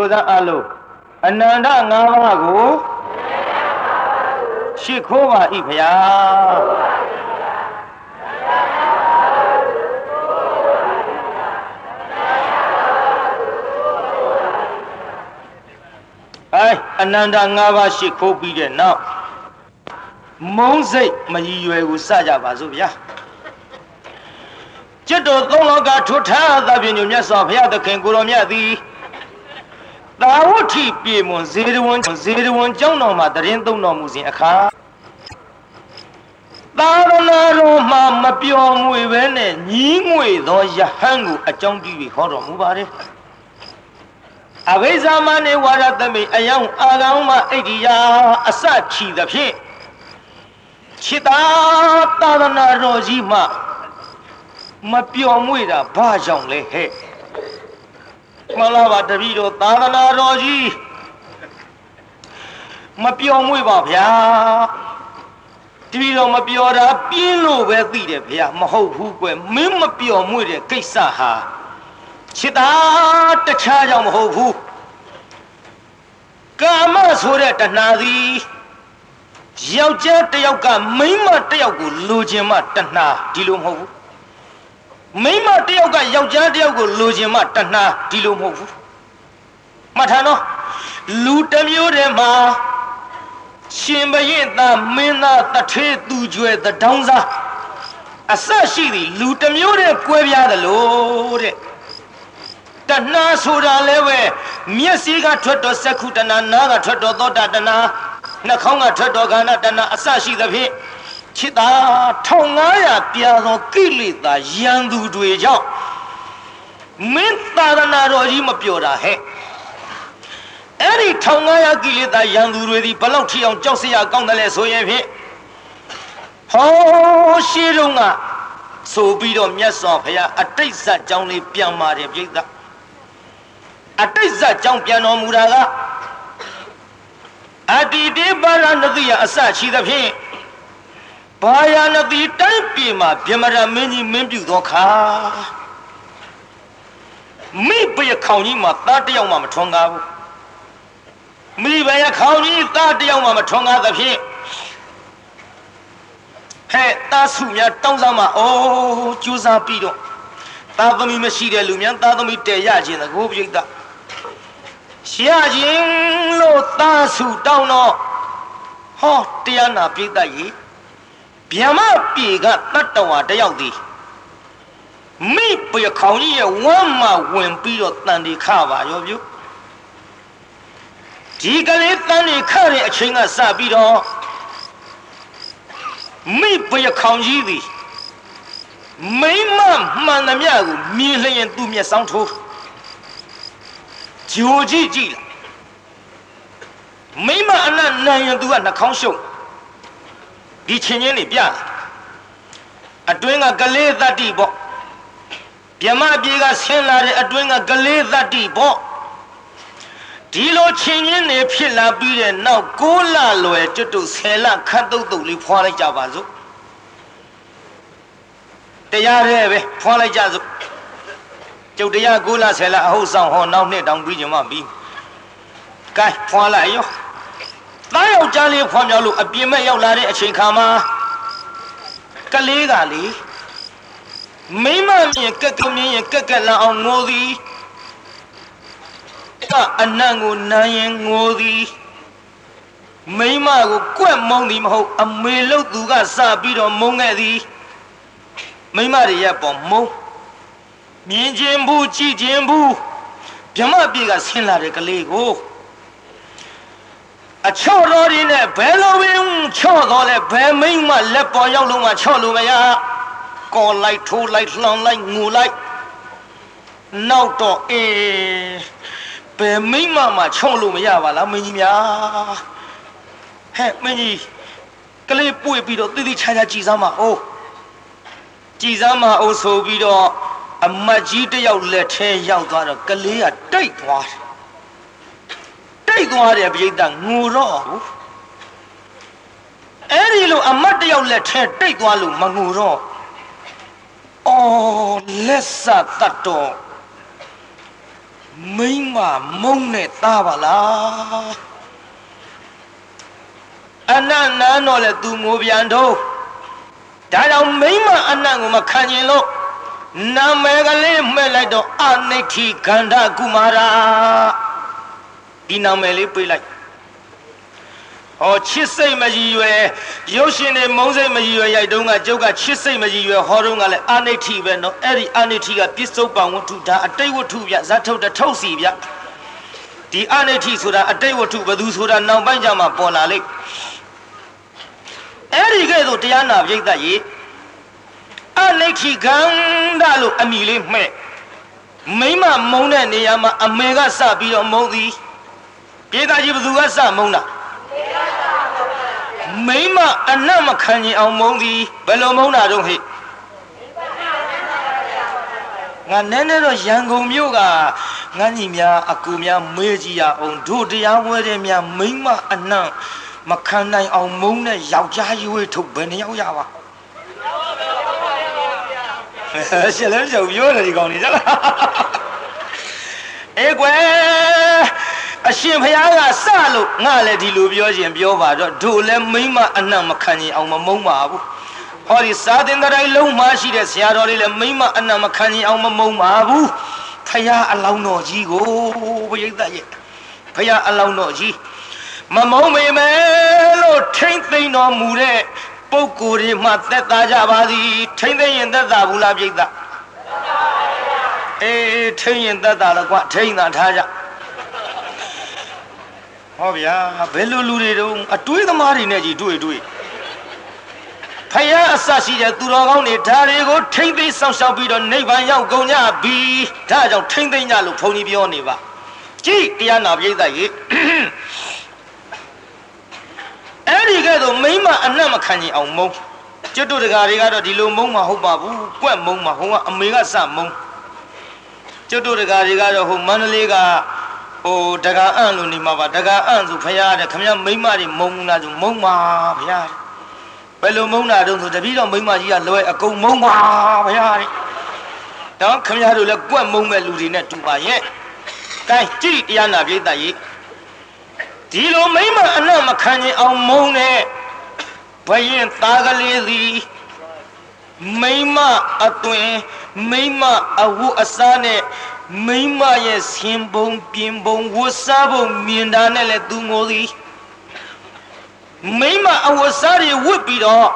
ဆိုစမ်းအလုံးအနန္တ၅ပါးကိုရှိခိုးပါ၏ဖရာအဲအနန္တ၅ပါးရှိခိုးပြီးတဲ့နောက်မုံစိတ်မရည်ရွယ်ကိုစကြပါစို့ဗျာจิตတော်သုံးလောကထွထားသဖြင့်ညမြတ်စွာဘုရားသခင်ကိုရောမြတ်သည် သာဝတိပြေမွန်ဇေရဝံဇေရဝံကျောင်းတော်မှာတရင်သုံးတော်မူစဉ်အခါသာရဏတော်မှာမပျော်မွေပဲနဲ့ညီးငွေသောယဟန်ကိုအကြောင်းပြုပြီးဟောတော်မူပါတယ်အဘိဇာမနေဝါရသမိအယောင်အာကောင်းမှအိဋ္ဌိယာအစချီသဖြင့်ခြေသာသာသနာတော်ကြီးမှမပျော်မွေ့တာဘာကြောင့်လဲဟဲ့ မလာပါတပည့်တော်သာသနာတော်ကြီးမပျော်မွေ့ပါဗျာတပည့်တော်မပျော်တာပြင်းလို့ပဲသိတယ်ဗျာမဟုတ်ဘူးကွယ်မင်းမပျော်မွေ့တဲ့ကိစ္စဟာခြေသာတခြားကြောင့်မဟုတ်ဘူးကာမဆိုတဲ့တဏှာသည်ယောက်ျားတစ်ယောက်ကမိန်းမတစ်ယောက်ကိုလိုချင်မှတဏှာဒီလိုမဟုတ်ဘူး မိန်းမတစ်ယောက်ကယောက်ျားတစ်ယောက်ကိုလိုချင်မှတဏှာဒီလိုမဟုတ်ဘူးမှတ်ထားနော်လူတစ်မျိုးတည်းမှာရှင်ဘရင်သားမင်းသားတထေးသူကျွဲတဒေါင်းစားအစရှိသည်လူတစ်မျိုးတည်းကွဲပြားတယ်လို့တဲ့တဏှာဆိုတာလည်းပဲမျက်စိကထွက်တော်စက္ခုတဏှာနားကထွက်တော်သောတာတဏှာနှာခေါင်းကထွက်တော်ခန္ဓာတဏှာအစရှိသဖြင့် ချစ်သာ1500ပြာသောကိလေသာရန်သူတွေကြောင့်မင်းသာသနာတော်ကြီးမပြောတာဟဲ့အဲ့ဒီ1500ကိလေသာရန်သူတွေဒီဘလောက်ထီအောင်ကြောက်စရာကောင်းတယ်လဲဆိုရင်ဖြင့်ဟောရှိတုန်းကဆိုပြီးတော့မြတ်စွာဘုရားအတိတ်ဇတ်ကြောင်းလေးပြန်ပါတယ်ပြိဿအတိတ်ဇတ်ကြောင်းပြန်တော်မူတာကအတ္တိတေပါရဏတိယအစရှိသဖြင့် ဘာယာနတိတိုင်းပြည်မှာဗြဟ္မရမင်းကြီးမင်းပြုသောခါမိဘရခေါင်ကြီးမှာသားတယောက်မှမထွန်းကားဘူးမိဘရခေါင်ကြီးသားတယောက်မှမထွန်းကားသဖြင့်ဟဲ့သားစုများတောင်းစားမှာအိုးကြိုးစားပြီးတော့သားသမီးမရှိတဲ့လူများသားသမီးတည်ရခြင်းသကိုပြိတ္တရခြင်းလို့သားစုတောင်းတော့ဟောတရားနာပြိတ္တကြီး ဗျမပြေကတတ္တဝါတယောက်သည်မိပြေခေါင်ကြီးရဲ့ဝမ်းမှာဝင်ပြီးတော့တန်ဒီခပါရောပြုဒီကလေးတန်ဒီခတဲ့အချိန်ကစပြီးတော့မိပြေခေါင်ကြီးသည်မိမမှန်သမျှကိုမြင်လျင်သူ့မျက်စောင်းထိုးဂျိုကြည့်ကြည့်မိမအနတ်နိုင်ရင်သူကနှာခေါင်းရှုပ် ဒီချင်းချင်းနေပြအတွင်းကကလေးတတ္တိပေါ့မြမပြေကဆင်းလာတဲ့အတွင်းကကလေးတတ္တိပေါ့ဒီလိုချင်းချင်းနေဖြစ်လာပြီးတဲ့နောက်6လလွယ်ကျွတ်တု10လခတ်တုတ်တုတ်လေးဖွာလိုက်ကြပါစို့တရားရဲပဲဖွာလိုက်ကြစို့ကျုပ်တရား9လ10လအဟုတ်ဆောင်ဟောနောက်နှစ်တောင်ပြီးကြမှာပြီးကဲဖွာလိုက်ရော သားယောက်ျားလေးဖွာမြောက်လို့အပြင်မဲ့ရောက်လာတဲ့အချိန်ခါမှာကလေးကလေမိမမြင်ကက်ကမြင်ရင်ကက်ကက်လာအောင်ငိုသည်ကအနံ့ကိုနမ်းရင်ငိုသည်မိမကိုကွက်မုံသည်မဟုတ် အမေလို့သူကစပြီးတော့မုံခဲ့သည်မိမတွေရဲ့ပေါ်မုံမြင်ခြင်းဘူးကြည့်ခြင်းဘူးမြမပြေကဆင်းလာတဲ့ကလေးကို အချော့တော်ဒီနဲ့ဘယ်လိုပင်ချော့တော်လဲဘယ်မိမ့်မှလက်ပေါ်ရောက်လို့မှချော့လို့မရကော်လိုက်ထိုးလိုက်လှောင်လိုက်ငူလိုက်နောက်တော့အေးဘယ်မိမ့်မှမှချော့လို့မရပါလားမင်းကြီးများဟဲ့မင်းကြီးကလေးပွေပြီးတော့တိတိချာချာကြည်စမ်းပါအိုးကြည်စမ်းပါအိုးဆိုပြီးတော့အမတ်ကြီးတယောက်လက်ထဲရောက်သွားတော့ကလေးကတိတ်သွားတယ် တိတ်သွားတယ်ပြိတ္တငူတော့ဘူးအဲ့ဒီလိုအမတ်တယောက်လက်ထဲတိတ်သွားလို့မငူတော့အော်လက်စတတ်တော့မိမမုံနဲ့သားပါလားအနတ်နန်းတော့လေသူငိုပြန်တော့ဒါကြောင့်မိမအနတ်ကိုမခံကျင်လို့နာမည်ကလေးမှဲ့လိုက်တော့အနိဋ္ဌိခန္ဓာကုမာရာ ဒီနာမည်လေးပေးလိုက်ဟောချစ်စိတ်မကြီးရွယ်ရုပ်ရှင်တွေမုန်းစိတ်မကြီးရွယ်ရိုက်တုံးကကျုပ်ကချစ်စိတ်မကြီးရွယ်ဟောတုံးကလည်းအနိဋ္ဌိပဲနော်အဲ့ဒီအနိဋ္ဌိကပြစ္ဆုတ်ပံဝတ္ထုဒါအတိတ်ဝတ္ထုဗျဇတ်ထုတ်တထုတ်စီဗျဒီအနိဋ္ဌိဆိုတာအတိတ်ဝတ္ထုဘယ်သူဆိုတာနောက်ပိုင်းကျမှပေါ်လာလိမ့်အဲ့ဒီကဲ့သို့တရားနာပြိဿရေအနိဋ္ဌိခန္ဓာလို့အမိလေးမှဲ့မိမမုန်းတဲ့နေရာမှာအမေကစပြီးတော့မုန်းသည် ပြေသားကြီးဘသူကစမုန်းတာမိမအနတ်မခံရင်အောင်မုန်းသည်ဘယ်လိုမုန်းတာတော့ဟဲ့ငါနည်းနည်းတော့ရန်ကုန်မြို့ကငန်းကြီးများအကူများမေးကြည့်ရအောင်တို့တရားဝဲတဲ့များမိမအနတ်မခံနိုင်အောင်မုန်းတဲ့ယောက်ျားရွေးထုတ်ဘယ်နှယောက်ရပါရှင်းလဲကြောက်ပြောတယ်ဒီကောင်နေကြလားအေးကွယ် အရှင်ဘုရားကစလို့ငါလည်းဒီလိုပြောခြင်းပြောပါတော့တို့လည်းမိမအနတ်မခံရင်အောင်မမုန်းပါဘူးဟောဒီစာသင်္ကတိုင်းလုံးမှရှိတဲ့ဆရာတော်တွေလည်းမိမအနတ်မခံရင်အောင်မမုန်းပါဘူးဖရာအလောင်းတော်ကြီးကိုဘုရားရဲ့ဖရာအလောင်းတော်ကြီးမမုံမေမယ်လို့ထိမ့်သိမ့်တော်မူတဲ့ပုဂ္ဂိုလ်တွေမှသက်သာကြပါသည်ထိမ့်သိမ့်ရင်သက်သာဘူးလားပြိဿအေးထိမ့်ရင်သက်သာတော့ကွာထိမ့်သာထားကြ ဟောဗျာဘယ်လိုလူတွေတုံးအတွေးသမားတွေနဲ့ကြီးတွေ့တွေ့ဖယားအစရှိတဲ့သူတော်ကောင်းတွေဓာတွေကိုထိမ့်သိမ့်ဆောင်ရှောက်ပြီးတော့နိဗ္ဗာန်ရောက်ကုန်ကြပြီဒါကြောင့်ထိမ့်သိမ့်ကြလို့ဘုန်းကြီးပြောနေပါကြည့်တရားနာပြိဿရေအဲ့ဒီကဲ့သို့မိမအနတ်မခံရင်အောင်မုံကျွတ်တို့တကာတွေကတော့ဒီလိုမုံမဟုတ်ပါဘူးကွက်မုံမှာဟိုကအမေကစမုံကျွတ်တို့တကာတွေကတော့ဟိုမန္တလေးက ဟိုတကာအံ့လို့နေမှာပါတကာအံ့ဆိုဖရားတဲ့ခမရမိမတွေမုံလားဆိုမုံပါဖရားဘယ်လိုမုံတာတုံးဆိုတပည့်တော်မိမကြီးကလွယ်အကုန်မုံပါဖရားတဲ့တော့ခမရတို့လည်းကွက်မုံမဲ့လူတွေနဲ့တူပါရဲ့ကဲကြည့်တရားနာပြိတ္တကြီးဒီလိုမိမအနတ်မခံရင်အောင်မုန်းတဲ့ဘယင်သားကလေးသည်မိမအသွင်မိမအဝတ်အစားနဲ့ မိမရဲ့ဆင်ပုံပြင်ပုံဝတ်စားပုံမြင်တာနဲ့လည်းသူငိုသည်မိမအဝတ်စားတွေဝတ်ပြီးတော့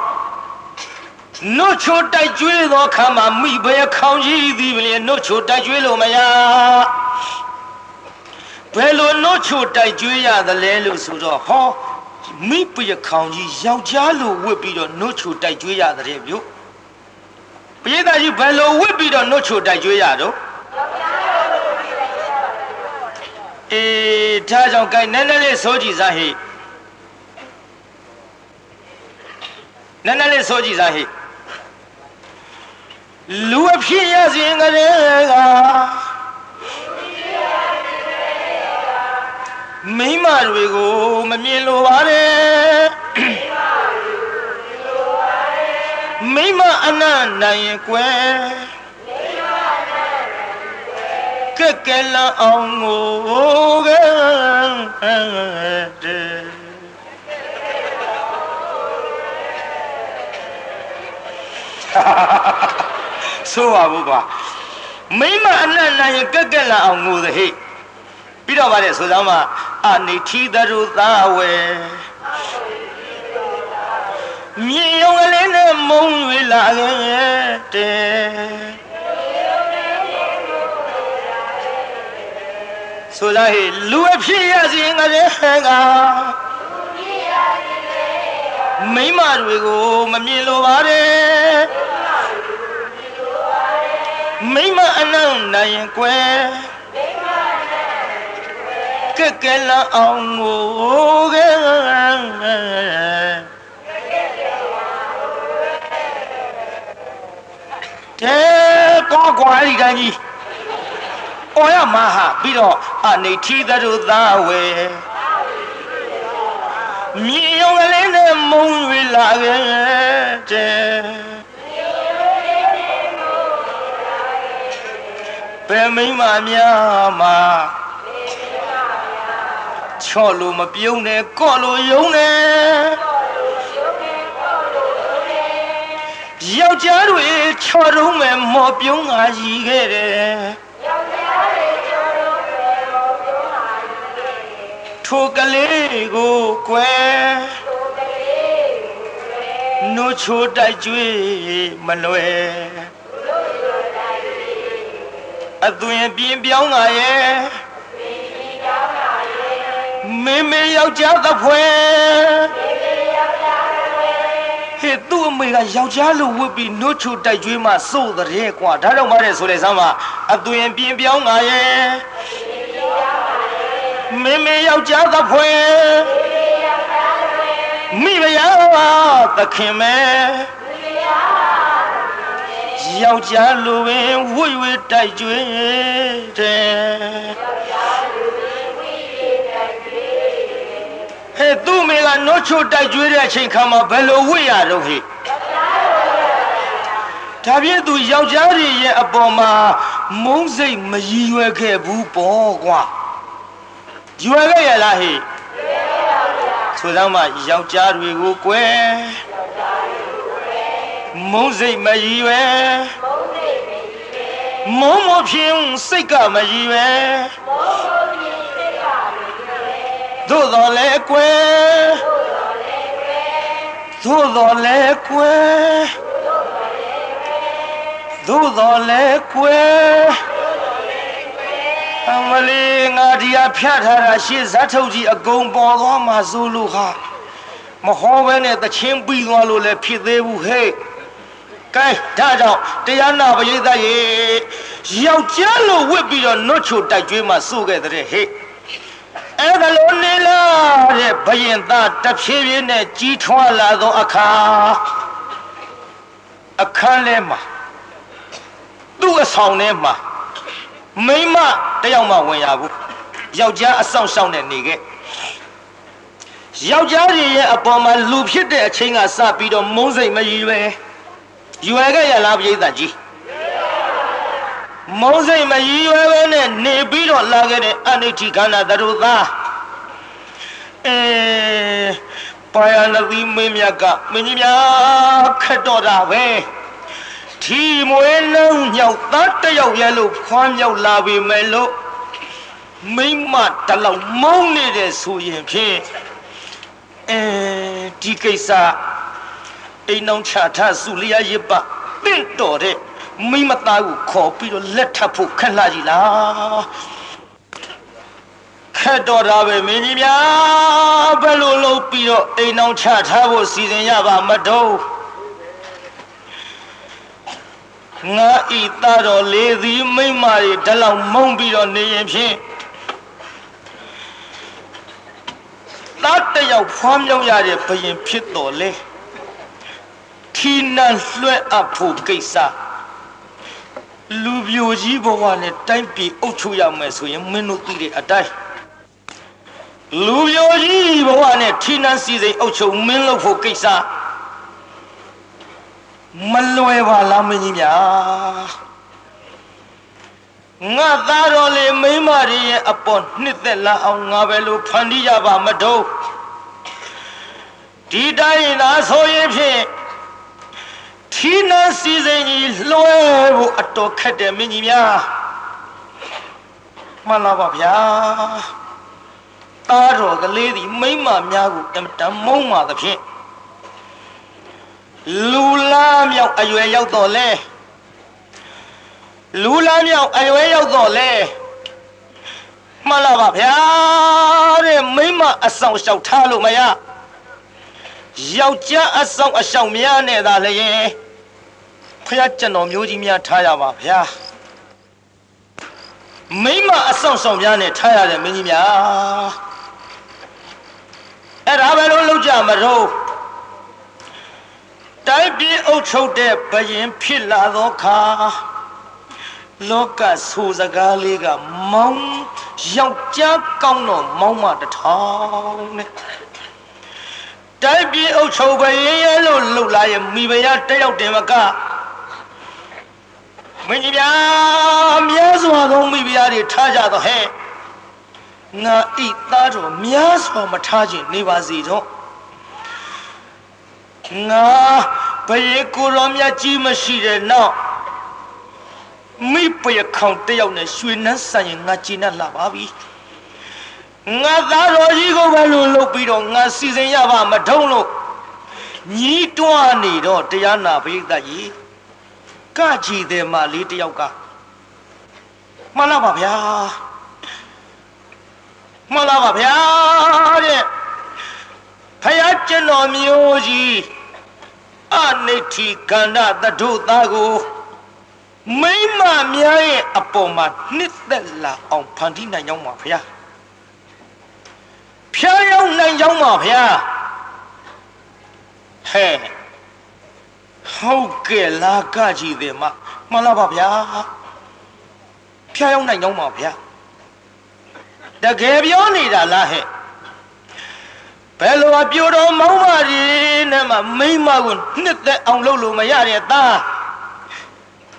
နှုတ်ချိုတိုက်ကျွေးသောခါမှာမိဘရဲ့ခေါင်းကြီးသည်ပင်နှုတ်ချိုတိုက်ကျွေးလို့မရဘယ်လိုနှုတ်ချိုတိုက်ကျွေးရသလဲလို့ဆိုတော့ဟောမိပရခေါင်ကြီးယောက်ျားလိုဝတ်ပြီးတော့နှုတ်ချိုတိုက်ကျွေးရတဲ့မြို့ပရိသတ်ကြီးဘယ်လိုဝတ်ပြီးတော့နှုတ်ချိုတိုက်ကျွေးရတော့ အေးဒါကြောင့် gain နည်းနည်းလေးစိုးကြည့်စားဟိနည်းနည်းလေးစိုးကြည့်စားဟိလူအဖြစ်ရစဉ်ကလေးကမိမတွေကိုမမြင်လိုပါတယ်မိမအနန္နိုင်ရင်ကွယ် ကဲကဲလအောင်ကိုကဲတဲ့ဆိုပါဘူးကွာမိမအနန္နိုင်ရင်ကဲကဲလအောင်ကိုသဟိပြီးတော့ဗါတဲ့ဆိုစမ်းမှာအနိဋ္ဌိတရုသာဝေမြင်ရုံကလေးနဲ့မုံရွေလာခဲ့တဲ့ ဆိုလာဟေလူအဖြစ်ရစီငရဲကမိမတွေကိုမမြင်လိုပါတယ်မိမအနံ့နိုင်ရင်ကွယ်ကဲကဲလအောင်ကိုကဲတဲ့ကွာကွာဒီကကြီး။ အော်ရမဟာပြီးတော့အနေထီသရုသာဝေမြေရုံကလေးနဲ့မုံရွေလာခဲ့တဲ့ဘယ်မိမများမှာချော့လို့မပြုံးနဲ့ကော့လို့ယုံနဲ့ယောက်ျားတွေချော်တုံးမဲ့မော်ပြုံးငါရီခဲ့တယ် ထိုကလေးကိုကွယ်နိုးချိုတိုက်ကျွေးမလွယ်အသွင်ပြင်းပြောင်းလာရဲ့မင်းမေယောက်ျားသဖွယ်ဟေ့သူ့အမေကယောက်ျားလိုဝတ်ပြီးနှုတ်ချိုတိုက်ကျွေးမှစိုးတဲ့ကွာဒါတော့မတဲ့ဆိုလေစမ်းပါအသွင်ပြင်းပြောင်းလာရဲ့ မင်းမေယောက်ျားသဖွယ်မိမယာသခင်မဲယောက်ျားလိုပင်ဝွေဝွေတိုက်ကျွေးတယ်ဟဲ့သူ့မိကနှုတ်ချိုတိုက်ကျွေးတဲ့အချိန်ခါမှာဘယ်လိုဝိရတော့ဟဲ့ဒါပြည့်သူယောက်ျားတွေရဲ့အပေါ်မှာမုန်းစိတ်မရည်ရွယ်ခဲ့ဘူးပေါ့ကွာ ရွယ်ခဲ့ရလားဟဲ့ဆိုတော့မှယောက်ျားတွေကိုကွယ်မုန်းစိတ်မရည်ရွယ်မုန်းမဖြင်းစိတ်ကမရည်ရွယ်သို့တော်လဲကွယ်သို့တော်လဲကွယ်သို့တော်လဲကွယ် အမလေးငါဒီဟာဖြတ်ထားတာရှေ့ဇတ်ထုတ်ကြီးအကုန်ပေါ်သွားမှာစိုးလို့ဟာမဟောဘဲနဲ့တချင်းပြီးသွားလို့လည်းဖြစ်သေးဘူးဟဲ့ကဲဒါကြောင့်တရားနာပရိသတ်ရေယောက်ျားလိုဝစ်ပြီးတော့နှုတ်ချိုတိုက်ကျွေးမှစိုးခဲ့တဲ့ဟဲ့အဲ့ဒါလိုနေလာတဲ့ဘယင်သားတဖြည်းဖြည်းနဲ့ကြီးထွားလာသောအခါအခန်းထဲမှာသူ့အဆောင်ထဲမှာ မိမတယောက်မှဝင်ရဘူးယောက်ျားအဆောင်ရှောင်းနဲ့နေခဲ့ယောက်ျားတွေရဲ့အပေါ်မှာလူဖြစ်တဲ့အချိန်ကစပြီးတော့မုန်းစိတ်မရည်ပဲရွယ်ခဲ့ရလားပြိဿကြီးမုန်းစိတ်မရည်ရွယ်ပဲနဲ့နေပြီးတော့လာခဲ့တဲ့အနိဋ္ဌိခန္ဓာသရုသားအဲပါယနသီမင်းမြတ်ကမင်းကြီးများခက်တော့တာပဲ ထီမွေးလုံးညောက်သားတယောက်ရဲလို့ခွမ်းမြောက်လာပြီမယ်လို့မိမတလောက်မုန်းနေတဲ့ဆိုရင်ဖြင့်အဲဒီကိစ္စအိမ်အောင်ချထစုလျာရစ်ပတင့်တော်တဲ့မိမသားကိုခေါ်ပြီးတော့လက်ထပ်ဖို့ခက်လာကြီးလားခက်တော်တာပဲမင်းကြီးများဘယ်လိုလုပ်ပြီးတော့အိမ်အောင်ချထားဖို့စီစဉ်ရပါမတော့ ငါဤသားတော်လေးသည်မိမတွေတလောက်မုံပြီးတော့နေရင်ဖြင့်သားတယောက်ဖွားမြောက်ရတဲ့ဘယင်ဖြစ်တော်လေခီနန်လွှဲအပ်ဖို့ကိစ္စလူပြိုကြီးဘဝနဲ့တိုင်းပြည်အုပ်ချုပ်ရမယ်ဆိုရင်မင်းတို့သိတဲ့အတိုင်းလူပြိုကြီးဘဝနဲ့ထီနန်စီစိန်အုပ်ချုပ်မင်းလုပ်ဖို့ကိစ္စ မလွယ်ပါလားမင်းကြီးများငါသားတော်လေမိမတွေရဲ့အပေါ်နှစ်သက်လာအောင်ငါပဲလို့ဖန်တီးကြပါမတော့ဒီတိုင်းသာဆိုရင်ဖြင့်ထီးနှစီစဉ်ကြီးလွှဲဖို့အတော်ခက်တယ်မင်းကြီးများမှန်လားပါဗျာသားတော်ကလေးဒီမိမများကိုအမတမုံပါသဖြင့် လူလားမြောက်အရွယ်ရောက်တော့လဲလူလားမြောက်အရွယ်ရောက်တော့လဲမှန်လားပါဗျာတဲ့မိမအဆောင်လျှောက်ထားလို့မရယောက်ျားအဆောင်အရှောင်များနဲ့သာလျင်ဖះကျွန်တော်မျိုးကြီးများထားရပါဗျာမိမအဆောင်ဆောင်များနဲ့ထားရတယ်မင်းကြီးများအဲ့ဒါပဲလို့လောက်ကြမတော့ တိုင်းပြည်အုပ်ချုပ်တဲ့ဘယင်ဖြစ်လာသောခါလောကဆူစကားလေးကမောင်းယောက်ျားကောင်းတော့မောင်းမတထောင်နဲ့တိုင်းပြည်အုပ်ချုပ်ဘယင်ရဲ့လို့လှုပ်လာရဲ့မိဖုရားတယောက်တင်မကမင်းကြီးများမြဲစွာစွာသောမိဖုရားတွေထားကြတော့ဟဲ့ငါဤသားတော်များစွာမထားခြင်းနေပါစေတော့ ငါဘယေကိုရောမြတ်ကြီးမရှိတဲ့နောက်မိပယခေါင်တယောက်နဲ့ရွှေနှန်းဆိုင်ရင်ငါကြည်နပ်လာပါပြီငါသားတော်ကြီးကိုပဲလို့လုပ်ပြီးတော့ငါစီစဉ်ရပါမထုံးလို့ညီးတွားနေတော့တရားနာပရိသတ်ကြီးကကြည်တယ်မလေးတယောက်ကမှန်လားပါဗျာမှန်လားပါဗျာတဲ့ ဖယားကျွန်တော်မျိုးကြီးအနိဋ္ဌိကန္ဓတထုသားကိုမိမများရဲ့အပေါ်မှာနှစ်သက်လာအောင်ဖန်တီးနိုင်ကြောင်းပါဗျာဖျားရောက်နိုင်ကြောင်းပါဗျာဟဲ့ဟုတ်ကဲ့လာကကြည့်တယ်မမှန်လားပါဗျာဖျားရောက်နိုင်ကြောင်းပါဗျာတကယ်ပြောနေတာလားဟဲ့ ဘယ်လိုအပြိုတော်မောင်းမကြီးနဲ့မှမိမကိုနှစ်သက်အောင်လုပ်လို့မရတဲ့သား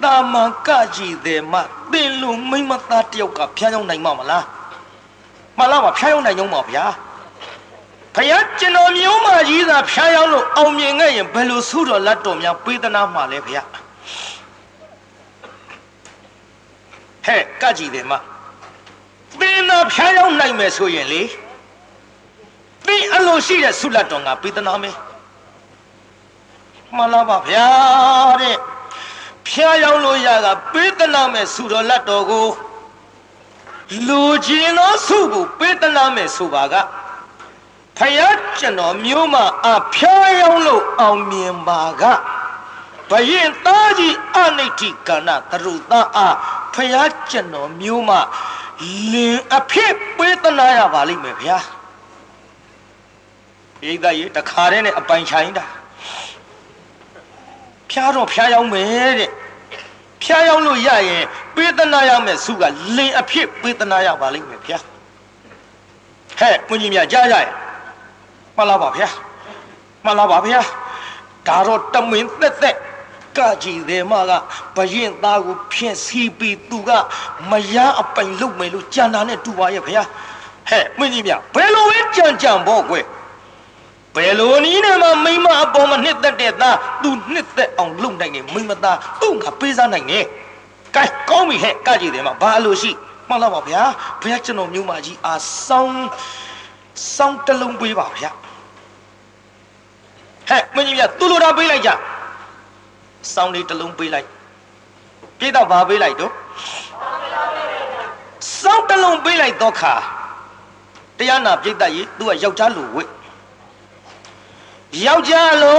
တာမန်ကကြည့်တယ်မသင်လို့မိမသားတယောက်ကဖျားရောက်နိုင်မှာမလားမှန်လားပါဖျားရောက်နိုင်ကြောင်းပါဗျာဖယားကျွန်တော်မျိုးမကြီးသာဖျားရောက်လို့အောင်မြင်ခဲ့ရင်ဘယ်လိုဆုတော်လက်တော်များပေးသနာမှာလဲဖယားဟဲ့ကကြည့်တယ်မသင်သာဖျားရောက်နိုင်မယ်ဆိုရင်လေ သင်အလိုရှိတဲ့ဆုလက်တော်ငါပေးသနာမယ်မှန်လားပါဗျာတဲ့ဖျားရောက်လို့ရကပေးသနာမယ်ဆုတော်လက်တော်ကိုလူချင်းသောဆုကိုပေးသနာမယ်ဆိုပါကဖယားကျွန်တော်မျိုးမအဖျားရောက်လို့အောင်မြင်ပါကဘယင်သားကြီးအနိဋ္ဌိကဏသရုသားအားဖယားကျွန်တော်မျိုးမလင်အဖြစ်ပေးသနာရပါလိမ့်မယ်ဗျာ ဣဒရေတခါတည်းနဲ့အပိုင်ချိုင်းတာဖျားတော့ဖျားရောက်မယ်တဲ့ဖျားရောက်လို့ရရင်ပေးသနာရမယ်စုကလင်အဖြစ်ပေးသနာရပါလိမ့်မယ်ဗျာဟဲ့ဘုန်းကြီးများကြားကြရဲ့မှန်လားပါဗျာမှန်လားပါဗျာဒါတော့တမင်သက်သက်ကကြည်တယ်မကဘရင်သားကိုဖြင့်စီးပြီးသူကမရအပိုင်လုတ်မယ်လို့ကြံတာနဲ့တူပါရဲ့ဗျာဟဲ့မင်းကြီးမြဘယ်လိုပဲကြံကြံပေါ့ကွယ် ဘယ်လိုနည်းနဲ့မှမိမအပေါ်မှာနှစ်သက်တဲ့သားသူနှစ်သက်အောင်လုပ်နိုင်ရင်မိမသားသူ့ကပေးစားနိုင်တယ်ကဲကောင်းပြီဟဲ့ကကြည်တယ်မဘာလို့ရှိမှန်လားပါဗျာဘုရားကျွန်တော်မျိုးမကြီးအာဆောင်းဆောင်းတလုံးပေးပါဗျာဟဲ့မင်းကြီးမြသူ့လိုတာပေးလိုက်ကြစောင်းလေးတစ်လုံးပေးလိုက်ပြည့်တော့ဘာပေးလိုက်တော့စောင်းတစ်လုံးပေးလိုက်တော့ခါတရားနာပြိတ္တကြီးသူကယောက်ျားလူဝိ ယောက်ျားလူ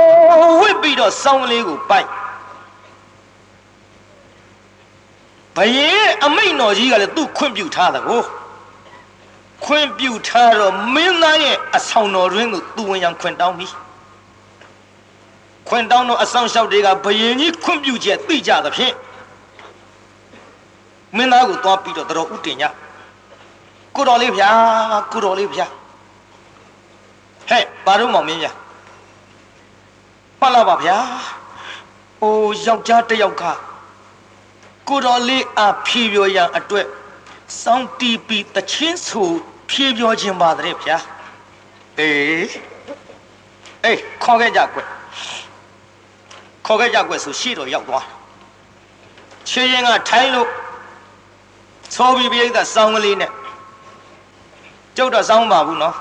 ဝိပြီးတော့စောင်းလေးကိုပိုက်ဘယင်းအမိတ်တော်ကြီးကလည်းသူ့ခွင့်ပြုထားတယ်ကိုခွင့်ပြုထားတော့မင်းသားရဲ့အဆောင်တော်တွင်ကိုသူဝင်ရန်ခွင့်တောင်းပြီခွင့်တောင်းတော့အဆောင်လျှောက်တွေကဘယင်ကြီးခွင့်ပြုချက်သိကြသဖြင့်မင်းသားကိုသွားပြီးတော့တော်ဥတင်ညကိုတော်လေးဗျာကိုတော်လေးဗျာဟဲ့ဘာလို့မောင်မင်းဗျာ မှတ်လာပါဗျာအိုးယောက်ျားတစ်ယောက်ကကိုတော်လေးအဖြေပြောရန်အတွက်စောင်းတီးပြီးတချင်းဆူဖြေပြောခြင်းပါတဲ့ဗျာအေးအေးခေါ်ခဲ့ကြကွခေါ်ခဲ့ကြကွယ်ဆိုရှေ့တော်ရောက်သွားခြေရင်ကထိုင်းလို့သောပြီးပြိဿစောင်းကလေးနဲ့ကျုပ်တော့စောင်းပါဘူးနော်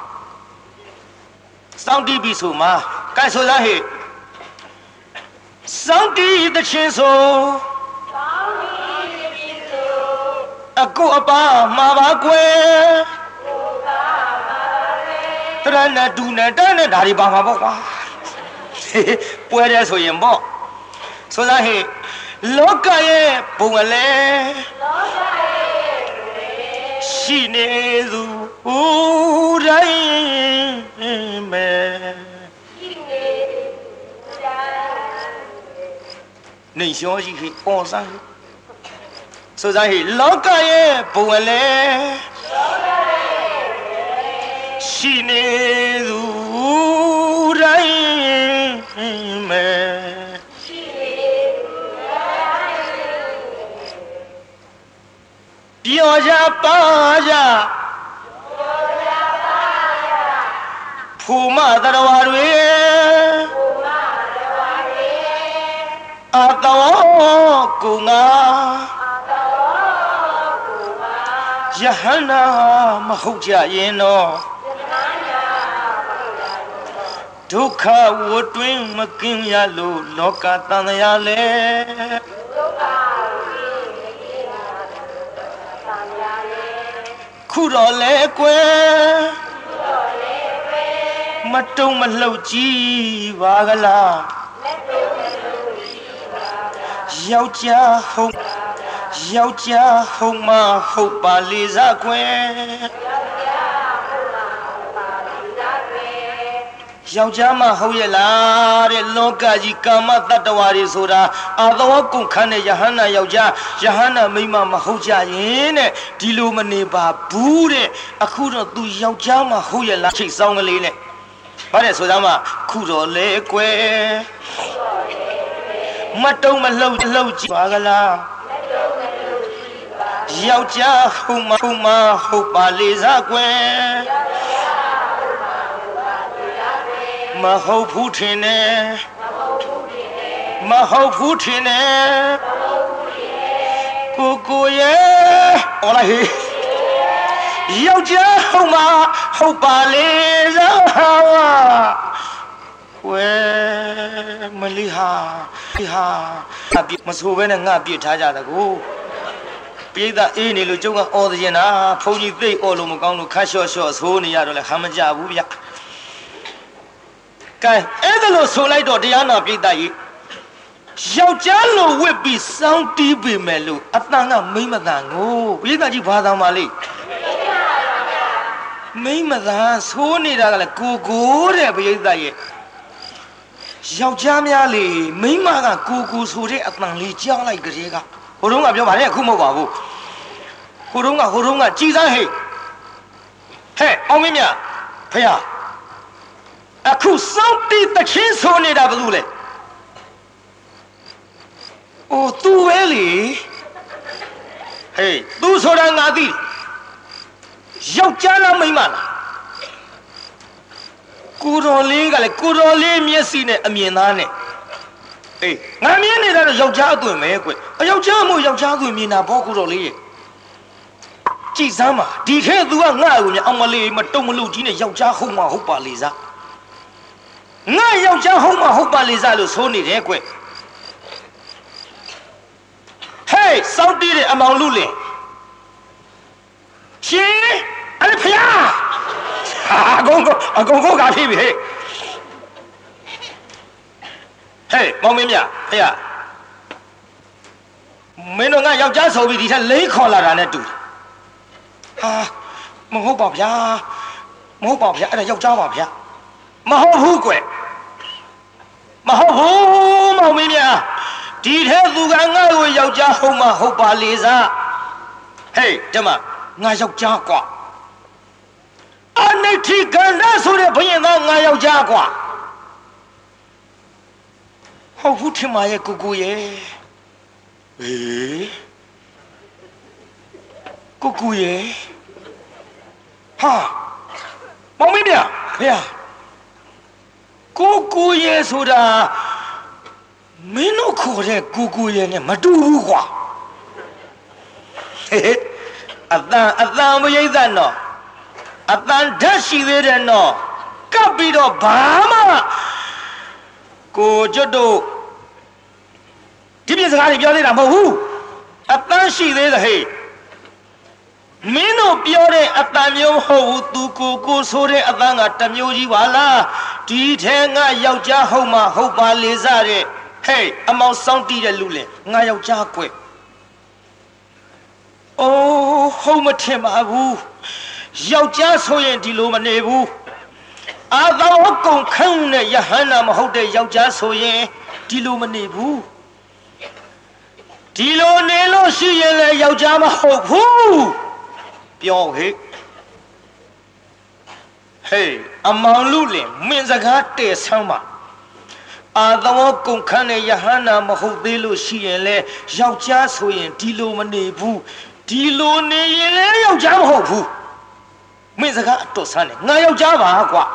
စောင်းတီးပြီဆိုမှာကဲဆိုလားဟေ့ စောင်းတီးတဲ့ချင်းဆိုအကုအပါမှာပါကွယ်တရဏဒူနဲ့တန်းနဲ့ဒါတွေပါမှာပေါ့ကွာပွဲတယ်ဆိုရင်ပေါ့ဆိုသားဟေ့လောကရဲ့ဘုံကလေးလောကရဲ့ရှိနေသူဦးတိုင်းမဲ့ နေရှောရှိဟိအောစားဟိဆိုသားဟိလောကရဲ့ဘုံကလေးလောကရဲ့ရှိနေသူတိုင်းမဲ့ပြောကြပါကြဖူမတရဝတွေ အတောကုငါယဟနာမဟုတ်ကြရင်တော့ဒုက္ခဝတွင်မကင်းရလို့လောကတန်ရာလဲခုတော့လဲကွယ်မတုံမလှုပ်ကြည့်ပါကလား ယောက်ျားဟုတ်ယောက်ျားဟုတ်မဟုတ်ပါလေစားကွယ်ယောက်ျားမဟုတ်ရဲ့လားတဲ့လောကကြီးကာမတတ္တဝါတွေဆိုတာအာသောကုန်ခန်းတဲ့ယဟန္တာယောက်ျားယဟန္တာမိန်းမမဟုတ်ကြရင်တဲ့ဒီလိုမနေပါဘူးတဲ့အခုတော့သူယောက်ျားမဟုတ်ရဲ့လားချိတ်ဆောင်ကလေးနဲ့ဘာလဲဆိုသားမခုတော့လေကွယ် မတုံမလှုပ်လှုပ်ကြည့်ပါကလားယောက်ျားဟုတ်မဟုတ်မဟုတ်ပါလေစားကွယ်မဟုတ်ဘူးထင်တယ်မဟုတ်ဘူးထင်တယ်ကိုကိုရဲ့ဟောလိုက်ဟေးယောက်ျားဟုတ်မဟုတ်ပါလေစား ဟာဝဲမလီဟာဟာအပြစ်မဆိုဘဲနဲ့ငါပြစ်ထားကြတကူပြိဿအေးနေလို့ကျုပ်ကအော်တဲ့ရင်နာဘုန်းကြီးသိအော်လို့မကောင်းလို့ခတ်လျှော့လျှော့ဆိုးနေရတော့လဲခမ်းမကြဘူးဗျကဲအဲ့ဒါလို့ဆိုလိုက်တော့တရားနာပြိဿကြီးယောက်ျားလိုဝစ်ပြီးစောင်းတီးပေမဲ့လို့အတန်ကမိမ့်မတန်ကိုပြိဿကြီးဘာသာမှလိမိမ့်မတန်ဆိုးနေတာကလည်းကိုကိုတဲ့ပြိဿရဲ့ ယောက်ျားများလေမိန်းမကကိုကိုဆိုတဲ့အတန်လေးကြားလိုက်ကြတဲ့ကဟိုတုန်းကပြောပါလေအခုမဟုတ်ပါဘူးဟိုတုန်းကဟိုတုန်းကကြည်စမ်းဟဲ့ဟဲ့အောင်မင်းမြဖះအခုစောင့်တီးတချင်းဆိုနေတာဘယ်လိုလဲအိုသူပဲလေဟေးသူဆိုတာငါသိယောက်ျားလားမိန်းမလား ကိုတော်လေးကလည်းကိုတော်လေးမျက်စိနဲ့အမြင်သားနဲ့အေးငါမြင်နေတာတော့ယောက်ျားအသွင်ပဲကွအယောက်ျားမို့ယောက်ျားသွင်မြင်တာဘောကိုတော်လေးရဲ့ကြည်စမ်းပါဒီထဲသူကငါ့ကိုညအောင်မလေးမတုံမလို့ကြီးနဲ့ယောက်ျားဟုတ်မှဟုတ်ပါလေစားငါယောက်ျားဟုတ်မှဟုတ်ပါလေစားလို့ဆိုနေတယ်ကွဟေးစောက်တီးတဲ့အမောင်လူလင်ရှင် အဲ့ဖျားအကုန်အကုန်ကိုကဖြစ်ပြီဟဲ့ဟဲ့မောင်မင်းမြဟဲ့မင်းတို့ကယောက်ျားဆိုပြီးဒီထက်လိမ့်ခေါ်လာတာနဲ့တူတယ်ဟာမဟုတ်ပါဗျာမဟုတ်ပါဗျာအဲ့ဒါယောက်ျားပါဗျာမဟုတ်ဘူးကွမဟုတ်ဘူးမောင်မင်းမြဒီထဲသူကငါ့ကိုယောက်ျားဟုတ်မှဟုတ်ပါလေစားဟေးတမငါယောက်ျားကွာ အနိဋ္ဌိကန္ဓဆိုတဲ့ဘုရင်သားငါယောက်ျားကွာဟုတ်ဘူးထင်ပါရဲ့ကိုကိုရဲ့အေးကိုကိုရဲ့ဟာမောင်မင်းမြဖေဟာကိုကိုရဲ့ဆိုတာမင်းတို့ခေါ်တဲ့ကိုကိုရဲ့နဲ့မတူဘူးကွာဟေးအတန်အတန်မရိတ်သက်တော့ အတန်ဓာတ်ရှိသေးတယ်နော်ကပ်ပြီးတော့ဘာမှကိုကျွတ်တို့ဒီပြစကားတွေပြောသေးတာမဟုတ်ဘူးအတန်ရှိသေးတယ်ဟေးမင်းတို့ပြောတဲ့အတန်မျိုးမဟုတ်ဘူးသူကိုကိုဆိုတဲ့အတန်ကတမျိုးကြီးပါလားဒီထဲငါယောက်ျားဟုတ်မှဟုတ်ပါလေစားတဲ့ဟေးအမောင်စောင်းတီးတဲ့လူလေငါယောက်ျားကွယ်အိုးဟုတ်မထင်ပါဘူး ယောက်ျားဆိုရင်ဒီလိုမနေဘူးအာသောကုံခန့်နဲ့ယဟန္တာမဟုတ်တဲ့ယောက်ျားဆိုရင်ဒီလိုမနေဘူးဒီလိုနေလို့ရှိရင်လည်းယောက်ျားမဟုတ်ဘူးပြောဟဲ့ဟေးအမောင်လူလင်မင်းစကားတဲ့ဆမ်းပါအာသောကုံခန့်နဲ့ယဟန္တာမဟုတ်သေးလို့ရှိရင်လေယောက်ျားဆိုရင်ဒီလိုမနေဘူးဒီလိုနေရင်လည်းယောက်ျားမဟုတ်ဘူး မင်းစကားအတော်ဆန်းတယ်ငါယောက်ျားပါကွာ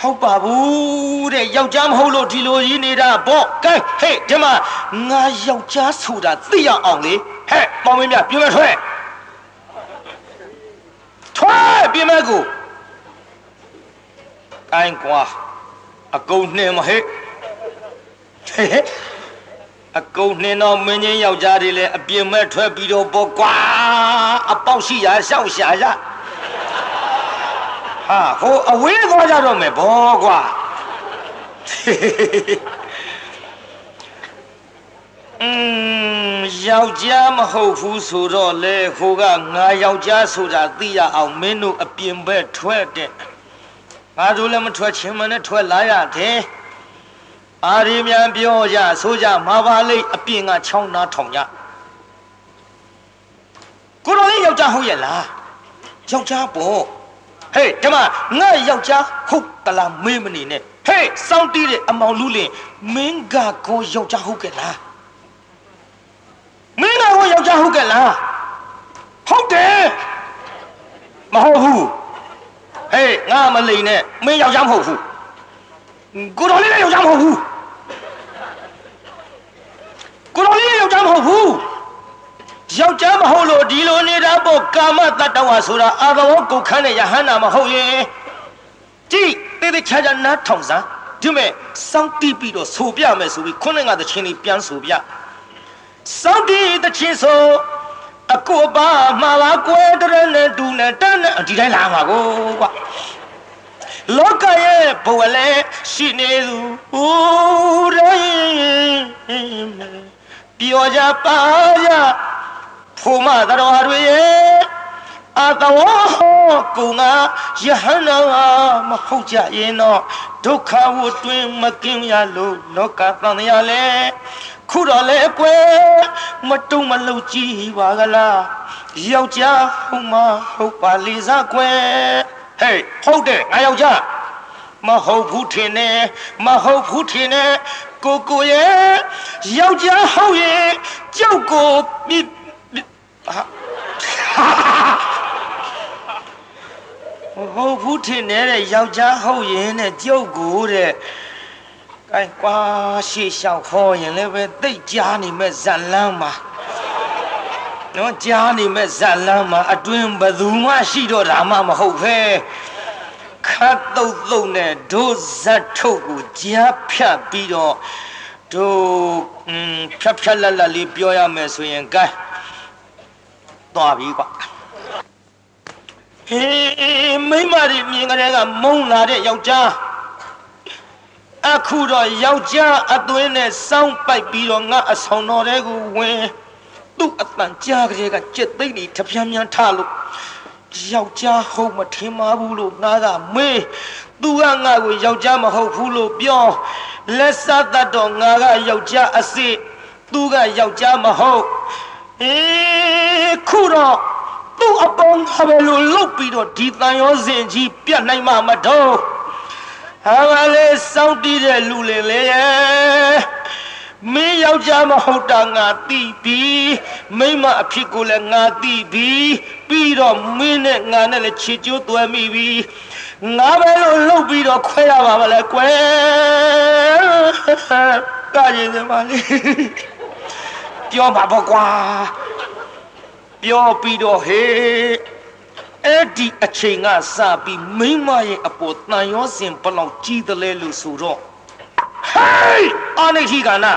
ဟုတ်ပါဘူးတဲ့ယောက်ျားမဟုတ်လို့ဒီလိုကြီးနေတာပေါ့ကဲဟေ့ဒီမှာငါယောက်ျားဆိုတာသိရအောင်လေဟဲ့ပေါင်းမင်းမြပြမထွက်ထွက်ပြမကိုကိုင်းကွာအကုန်နှင်မဟဲ့ဟဲ့ အကုန်နှင်းတော့မင်းချင်းယောက်ျားတွေလည်းအပြင်းမဲ့ထွက်ပြီးတော့ပေါ့ကွာအပေါက်ရှိရာရှောက်ရှာရဟာဟိုအဝေးသွားကြတော့မယ်ဘောကွာอืมယောက်ျားမဟုတ်ဘူးဆိုတော့လေဟိုကငါယောက်ျားဆိုတာသိရအောင်မင်းတို့အပြင်ဘက်ထွက်တဲ့ငါတို့လည်းမထွက်ချင်းမနဲ့ထွက်လာရတယ် အာရီမြန်ပြောကြဆိုကြမာပါလိတ်အပြင်ကချောင်းနာထောင်ကြကိုတော်လေးယောက်ျားဟုတ်ရဲ့လားယောက်ျားပေါ့ဟေးဓမ္မငါယောက်ျားဟုတ်တလားမေးမနေနဲ့ဟေးစောင်းတီးတဲ့အမောင်လူလင်မင်းကကိုယောက်ျားဟုတ်ကဲ့လားမင်းကကိုယောက်ျားဟုတ်ကဲ့လားဟုတ်တယ်မဟုတ်ဘူးဟေးငါမလိန်နဲ့မင်းယောက်ျားမဟုတ်ဘူးကိုတော်လေးလည်းယောက်ျားမဟုတ်ဘူးကိုတော်လေးယောက်ျားမဟုတ်ဘူးယောက်ျား မဟုတ်လို့ဒီလိုနေတာပေါ့ကာမတတ္တဝါဆိုတာအာသဝကုတ်ခန်းတဲ့ယဟန္တာမဟုတ်ရင်ကြည့်တေးသေးချာချာနားထောင်စမ်းဒီမဲ့စောင်းတီးပြီးတော့ဆိုပြမယ်ဆိုပြီးခုနကတချင်းလေးပြန်ဆိုပြစောင်းတီးတချင်းဆိုအကိုပါမှာပါကွယ်တရနဲ့ဒူနဲ့တန်းနဲ့ဒီတိုင်းလာမှာကိုကွာလောကရဲ့ဘဝလည်းရှိနေသူဦးတိုင်းပြောကြပါကြ ဖို့မတော်တွေရဲ့အတဝဟောကုငါယဟန္တာမဟုတ်ကြရင်တော့ဒုက္ခဝတွင်မကင်းရလို့လောကသံရလဲခုတော့လေကွယ်မတုံမလုံကြည့်ပါကလားယောက်ျားဟုတ်မဟုတ်ပါလေစားကွယ်ဟေးဟုတ်တယ်ငါယောက်ျားမဟုတ်ဘူးထင်နဲ့မဟုတ်ဘူးထင်နဲ့ကိုကိုရဲ့ယောက်ျားဟုတ်ရဲ့ကြောက်ကိုပြ ဟုတ်ဘူးထင်နေတဲ့ယောက်ျားဟုတ်ရင်တဲ့ကြောက်ကိုတဲ့အဲကွာရှေ့လျှောက်ခေါ်ရင်လည်းပဲတိတ်ကြားနေမဲ့ဇက်လန်းမှာနော်ကြားနေမဲ့ဇက်လန်းမှာအတွင်ဘသူမှရှိတော့တာမှမဟုတ်ပဲခတ်တုတ်တုတ်နဲ့ဒုဇတ်ထုတ်ကိုကြားဖြတ်ပြီးတော့တို့ဖြတ်ဖြတ်လက်လက်လေးပြောရမယ်ဆိုရင်ကဲ သွားပြီကွာဟေးမိမတွေမြင်ကြတဲ့ကမုံလာတဲ့ယောက်ျားအခုတော့ယောက်ျားအသွင်းနဲ့စောင်းပိုက်ပြီးတော့ငါအဆောင်တော်တဲ့ကိုဝင်သူ့အတန်ကြားကလေးကကြက်သိမ့်နေတပြန်းပြန်းထလို့ယောက်ျားဟုတ်မထင်ပါဘူးလို့ငါကမေးသူကငါကိုယောက်ျားမဟုတ်ဘူးလို့ပြောလက်စတတ်တော့ငါကယောက်ျားအစ်စ်သူကယောက်ျားမဟုတ် အေးခုတော့သူ့အပေါင်းဟာပဲလို့လုတ်ပြီးတော့ဒီတန်ရောစင်ကြီးပြတ်နိုင်မှာမတော့ဟာမလေးစောင့်တည်တဲ့လူလေလေရဲ့မင်းယောက်ျားမဟုတ်တာငါသိပြီမိမအဖြစ်ကိုလည်းငါသိပြီပြီးတော့မင်းနဲ့ငါနဲ့လည်းချစ်ကြိုးသွဲမိပြီငါပဲလို့လှုပ်ပြီးတော့ခွဲရပါမလဲကွယ်ကရင်စမလေး ပြောပါပေါ့ကွာပြောပြီးတော့ဟေးအဲ့ဒီအချိန်ကစပြီးမိမရဲ့အပေါ်တန်ရောစင်ဘလောက်ကြီးတယ်လဲလို့ဆိုတော့ဟေးအာနိတိကနာ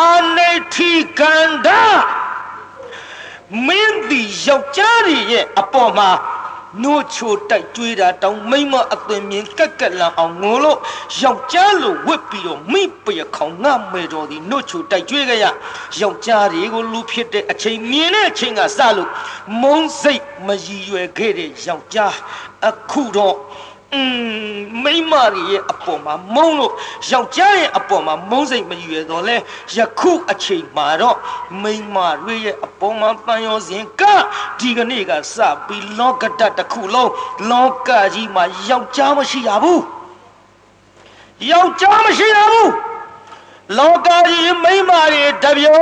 အာနိတိကန္ဒမင်းဒီယောက်ျားရဲ့အပေါ်မှာ နို့ချိုတိုက်ကျွေးတာတောင်းမိမအသွင်မြင်ကက်ကက်လန်အောင်ငိုလို့ယောက်ျားလိုဝစ်ပြီးတော့မိပရခေါင်ငါမေတော်ဒီနို့ချိုတိုက်ကျွေးကြရယောက်ျားတွေကိုလူဖြစ်တဲ့အချိန်မြင်တဲ့အချိန်ကစလို့မုန်းစိတ်မရည်ရွယ်ခဲ့တဲ့ယောက်ျားအခုတော့ อืมမိမရဲ့အပေါ်မှာမုန်းလို့ယောက်ျားရဲ့အပေါ်မှာမုန်းစိတ်မရွယ်တော့လဲယခုအချိန်မှာတော့မိမရဲ့အပေါ်မှာတန်ရောစဉ်ကဒီကနေ့ကစပြီးလောကတတစ်ခုလုံးလောကကြီးမှာယောက်ျားမရှိရဘူးယောက်ျားမရှိရဘူးလောကကြီးမိမတွေတပြုံ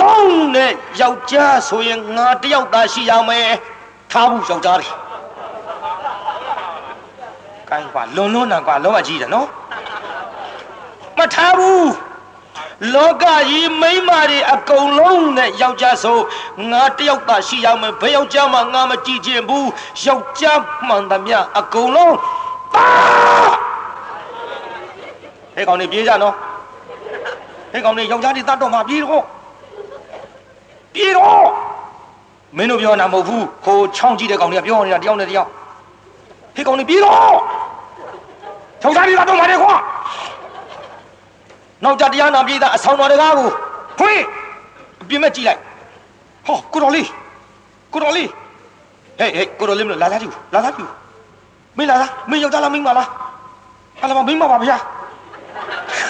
လုံးနဲ့ယောက်ျားဆိုရင်ငါတယောက်သာရှိရမယ်ထားဘူးယောက်ျားတွေ ကိုင်းကွာလွန်လွန်းတာကွာလောကကြီးတယ်နော်မထားဘူးလောကကြီးမိမတွေအကုန်လုံးနဲ့ယောက်ျားဆိုငါတယောက်သာရှိရမယ်ဘယ်ယောက်ျားမှငါမကြည့်ချင်ဘူးယောက်ျားမှန်သမျှအကုန်လုံးပါဟဲ့ကောင်နေပြေးကြနော်ဟဲ့ကောင်နေယောက်ျားတွေတတ်တော့မှပြေးတော့ပြေးတော့မင်းတို့ပြောတာမဟုတ်ဘူးဟိုချောင်းကြည့်တဲ့ကောင်တွေကပြောနေတာတယောက်နဲ့တယောက်ဟဲ့ကောင်နေပြေးတော့ ယောက်ျားတွေတတ်တော့မှတယ်ခွာနောက်ကြတရားနာပြည်သားအဆောင်တော်တကားကိုဖွင့်အပြင်မဲ့ကြည့်လိုက်ဟောကိုတော်လေးကိုတော်လေးဟေးဟေးကိုတော်လေးမလို့လာလာကြည့်လာလာကြည့်မင်းလာလားမင်းယောက်ျားလားမင်းမလားဟာလာမမင်းမပါဗျာ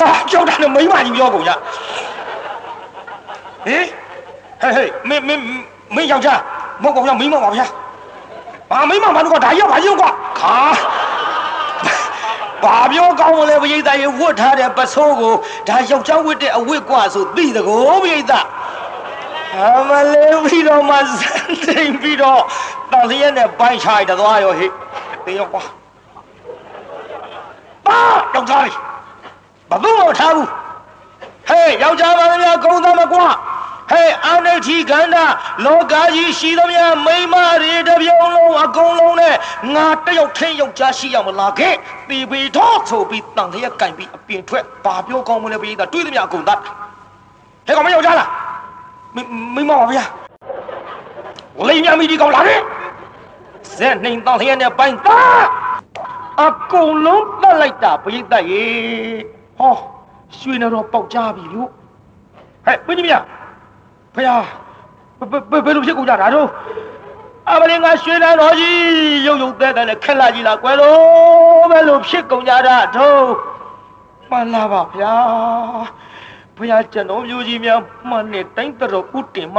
ဟာကြောက်တာနဲ့မိမကြီးပြောကုန်ကြဟေးဟေးဟေးမင်းမင်းမင်းယောက်ျားမဟုတ်ပါဗျာမင်းမပါဗျာဘာမင်းမပါတော့ဒါကြီးကဘာကြီးကွာခါ ဘာပြောကောင်းမလဲပရိသတ်ရေဝတ်ထားတဲ့ပစိုးကိုဒါယောက်ျားဝတ်တဲ့အဝတ်ကွာဆိုသိတကောပရိသတ်အမလေးပြီးတော့မှစတင်ပြီးတော့တန်လျက်နဲ့ပိုင်းချိုက်တသွားရောဟိတေရောကွာပါတော့သားလေးဘာလို့ထားဘူးဟေးယောက်ျားပါလေကုန်းသားမကွာ ဟဲ့အာနိဋ္ဌိခန္ဓာလောကကြီးရှိသမျှမိမတွေတပြုံလုံးအကုန်လုံးနဲ့ငါတယောက်ထင်းယောက်ျားရှိရမလားခဲ့တီပီတော့ဆိုပြီးတန်လျက်ကင်ပြီးအပြင်ထွက်ဘာပြောကောင်းမလဲပြည်သားတွေးသမျှအကုန်တတ်ဟဲ့ကောင်မယောက်ျားလားမိမပါဗျာလိမ်ညာမိဒီကောင်လာတယ်ဇက်နှိမ်တန်လျက်နဲ့ပိုင်းသားအကုန်လုံးတတ်လိုက်တာပြည်သားရေဟောရွှေနေတော့ပေါက်ကြပြီလို့ဟဲ့ဘင်းကြီးမြ ဖယားဘယ်ဘယ်လိုဖြစ်ကုန်ကြတာတော့အမလင်ကရွှေနန်းတော်ကြီးရုပ်ရုပ်တဲ့တဲ့နဲ့ခက်လာကြီးလားကွယ်လို့ဘယ်လိုဖြစ်ကုန်ကြတာတော့မှန်လားပါဗျာဘုရားကျွန်တော်မျိုးကြီးများမှန်နဲ့တိုင်းတော်ဥတင်မ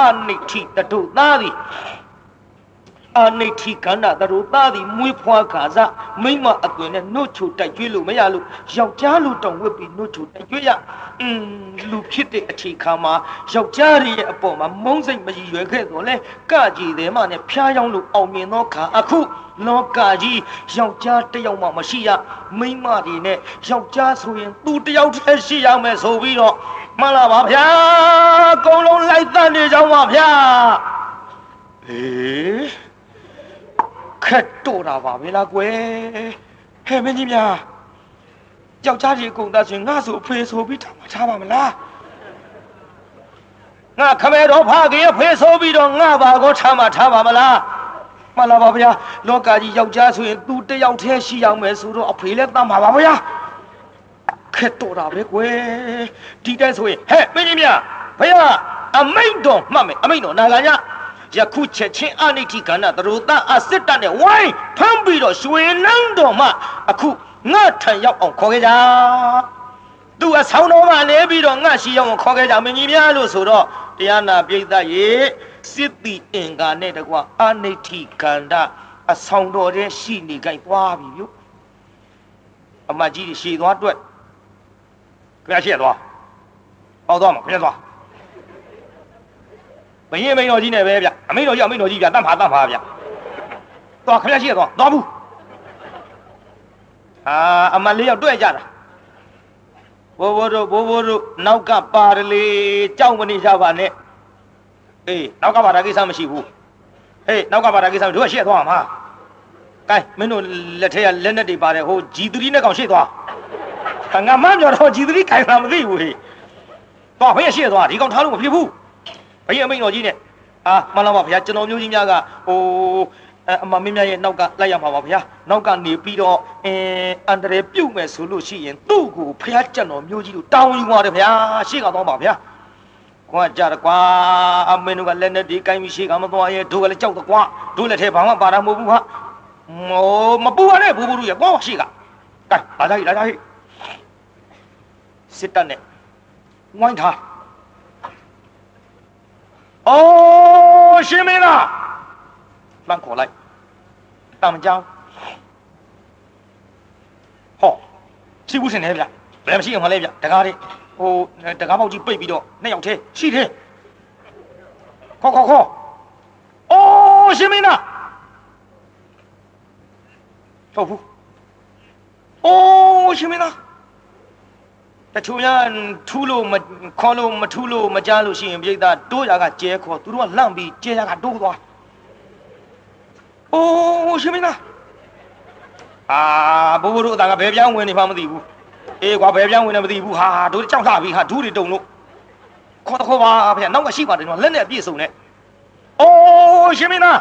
အနိဋ္ဌိတတုသားသည် အာနိဋ္ဌိကန္နာတရူသားသည်မွေးဖွားခါစမိမအသွင်နဲ့နှုတ်ချိုတိုက်ကျွေးလို့မရလို့ယောက်ျားလူတောင်ဝစ်ပြီးနှုတ်ချိုတိုက်ကျွေးရအင်းလူဖြစ်တဲ့အခြေခါမှာယောက်ျားရဲ့အပေါ်မှာမုန်းစိတ်မရည်ရွယ်ခဲ့တော့လဲကကြည်တယ်မှနဲ့ဖျားယောင်းလို့အောင်မြင်သောခါအခုလောကကြီးယောက်ျားတစ်ယောက်မှမရှိရမိမတွေနဲ့ယောက်ျားဆိုရင်သူတစ်ယောက်တည်းရှိရမယ်ဆိုပြီးတော့မှန်လားပါဗျာအကုန်လုံးလိုက်တတ်နေကြပါဗျာဟေး ခက်တော့တာပါပဲလားကွယ်ဟဲ့မင်းကြီးများယောက်ျားကြီးအကုန်သားဆိုရင်ငါဆိုအဖေဆိုပြီးထားမှာထားပါမလားငါခမဲတော်ဖခင်ဖေဆိုပြီးတော့ငါပါကိုထားမှာထားပါမလားမှန်လားပါဗျာလောကကြီးယောက်ျားဆိုရင်သူတယောက်တည်းရှိအောင်မယ်ဆိုတော့အဖေလည်းတတ်မှာပါဗျာခက်တော့တာပဲကွယ်ဒီတိုင်းဆိုရင်ဟဲ့မင်းကြီးများဘုရားအမိန့်တော်မှတ်မယ်အမိန့်တော်နာဂာည ယခုချက်ချင်းအနိဋ္ဌိကန္နာသရိုတအစစ်တနဲ့ဝိုင်းဖမ်းပြီးတော့ရွှေနှန်းတော်မှအခုငါထံရောက်အောင်ခေါ်ခဲ့ကြသူအဆောင်တော်မှနေပြီးတော့ငါရှိရောက်အောင်ခေါ်ခဲ့ကြမင်းကြီးများလို့ဆိုတော့တရားနာပိဋကရေစစ်တိအင်္ဂါနဲ့တကွအနိဋ္ဌိကန္နာအဆောင်တော်တဲ့ရှိနေကြိုက်သွားပြီမြို့အမကြီးရှည်သွားတွက်ခင်ဗျာရှေ့သွားပေါက်သွားမှာခင်ဗျာသွားဘရင်မိန်တော်ကြီးနဲ့ပဲဗျ အမိန်တော်ကြီးအမိန်တော်ကြီးဗျတတ်မှာတတ်မှာဗျသွားခင်ဗျာရှိရသွားသွားဘူးအာအမလေးရောက်တွေ့ကြတာဘိုးဘိုးတို့ဘိုးဘိုးတို့နောက်ကပါတယ်လေကြောက်မနေကြပါနဲ့အေးနောက်ကပါတာကိစ္စမရှိဘူးဟေးနောက်ကပါတာကိစ္စတို့ကရှေ့သွားမှာကဲမင်းတို့လက်ထက်ကလက်နဲ့တွေပါတယ်ဟိုဂျီသရီနဲ့ကောင်ရှေ့သွားငါမပြောတော့ဂျီသရီခိုင်လာမသိဘူးဟေးသွားဘယ်ရှေ့သွားဒီကောင်ထားလို့မဖြစ်ဘူးဘယင်အမိန်တော်ကြီးနဲ့ အာမှန်လားပါဗျာကျွန်တော်မျိုးကြီးများကဟိုအမမင်းများရဲ့နောက်ကလိုက်ရမှာပါဗျာနောက်ကနေပြီးတော့အင်းအန်တရေပြုတ်မယ်ဆိုလို့ရှိရင်သူ့ကိုဖះကျွန်တော်မျိုးကြီးတို့တောင်းယူပါတယ်ဗျာရှေ့ကတော့ပါဗျာကွာကြရကွာအမင်းတို့ကလက်နဲ့ဒီကိုင်းပြီးရှေ့ကမသွားရဲ့တို့ကလည်းကြောက်တော့ကွာတို့လက်ထဲဘာမှပါတာမဟုတ်ဘူးဟာမောမပူရနဲ့ဘူဘူတို့ရဲ့ပေါ့ရှေ့ကကဲလာကြဟိလာကြဟိစစ်တပ်နဲ့ဝိုင်းထား အိုးရှင်မင်းလားလမ်းခေါ်လိုက်တမကြောင်းဟောရှိဘူးရှင်နေဗျဘယ်မရှိအောင်မလဲဗျတကားလေးဟိုတကားပေါက်ကြီးပိတ်ပြီးတော့နှစ်ယောက်တည်းရှိတယ်ခေါ်ခေါ်ခေါ်အိုးရှင်မင်းသားဟု တ်ဘူးအိုးရှင်မင်းသားတချို့များထူးလို့မခေါ်လို့မထူးလို့မကြားလို့ရှိရင်ပြိဿတိုးရကကျဲခေါ်သူတို့ကလှန့်ပြီးကျဲရကတိုးသွားအိုးရှင်မင်းသားအာဘိုးဘိုးတို့အသားကဘယ်ပြောင်းဝင်နေမှမသိဘူးအေးကွာဘယ်ပြောင်းဝင်နေမသိဘူးဟာတို့ကြောက်လာပြီဟာဒူးတွေတုံလို့ခေါ်တော့ခေါ်ပါဗျာနောက်ကရှိပါတယ်နော်လက်နဲ့အပြည့်စုံနဲ့အိုးရှင်မင်းသား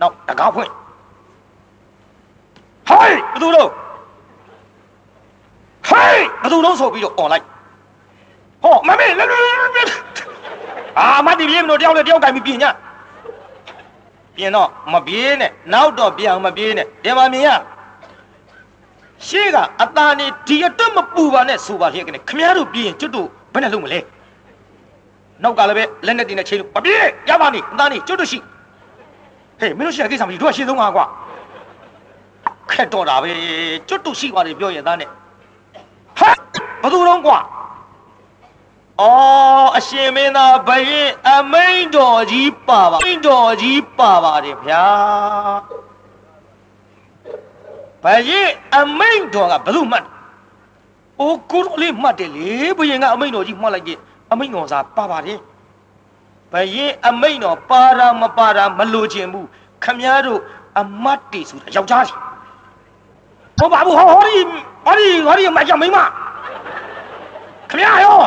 နောက်တကားဖွင့်ဟိုင်းဘသူတို့ ဟိုင်းဘသူတို့ဆိုပြီးတော့អော်လိုက်ဟောမမေလက်အာမတိပြေးမလို့တယောက်နဲ့တယောက်ကင်ပြီးပြင်ညပြင်တော့မပြေးနဲ့နောက်တော့ပြန်မပြေးနဲ့ဒီမှာမြင်ရရှေ့ကအตาနေဒီအတွက်မပူပါနဲ့ဆိုပါလျက်ကနေခမည်းတော်ပြေးရင်ကျွတ်တို့ဘယ်နဲ့လုပ်မလဲနောက်ကလည်းပဲလက်နဲ့တင်နဲ့ချိန်လို့မပြေးရပါနေအตาနေကျွတ်တို့ရှိဟေးမင်းတို့ရှိတဲ့ကိစ္စမရှိတို့ကရှေ့ဆုံးပါကွာခက်တော့တာပဲကျွတ်တို့ရှိပါတယ်ပြောရင်သားနဲ့ ဟဲ့ဘသူတော့ကွာအော်အရှင်မင်းသားဘယင်အမိန်တော်ကြီးပါပါအမိန်တော်ကြီးပါပါတယ်ဗျာဘယင်အမိန်တော်ကဘလို့မှတ်အိုးကိုတော်လေးမှတ်တယ်လေဘယင်ကအမိန်တော်ကြီးမှတ်လိုက်တယ်အမိန်တော်စားပါပါတယ်ဘယင်အမိန်တော်ပါတာမပါတာမလိုချင်ဘူးခမည်းတော်အမတ်တေဆိုတာယောက်ျားစီ ဟောပါဘူးဟောဟောဒီဟောဒီဟောဒီမကြမိမခမရရော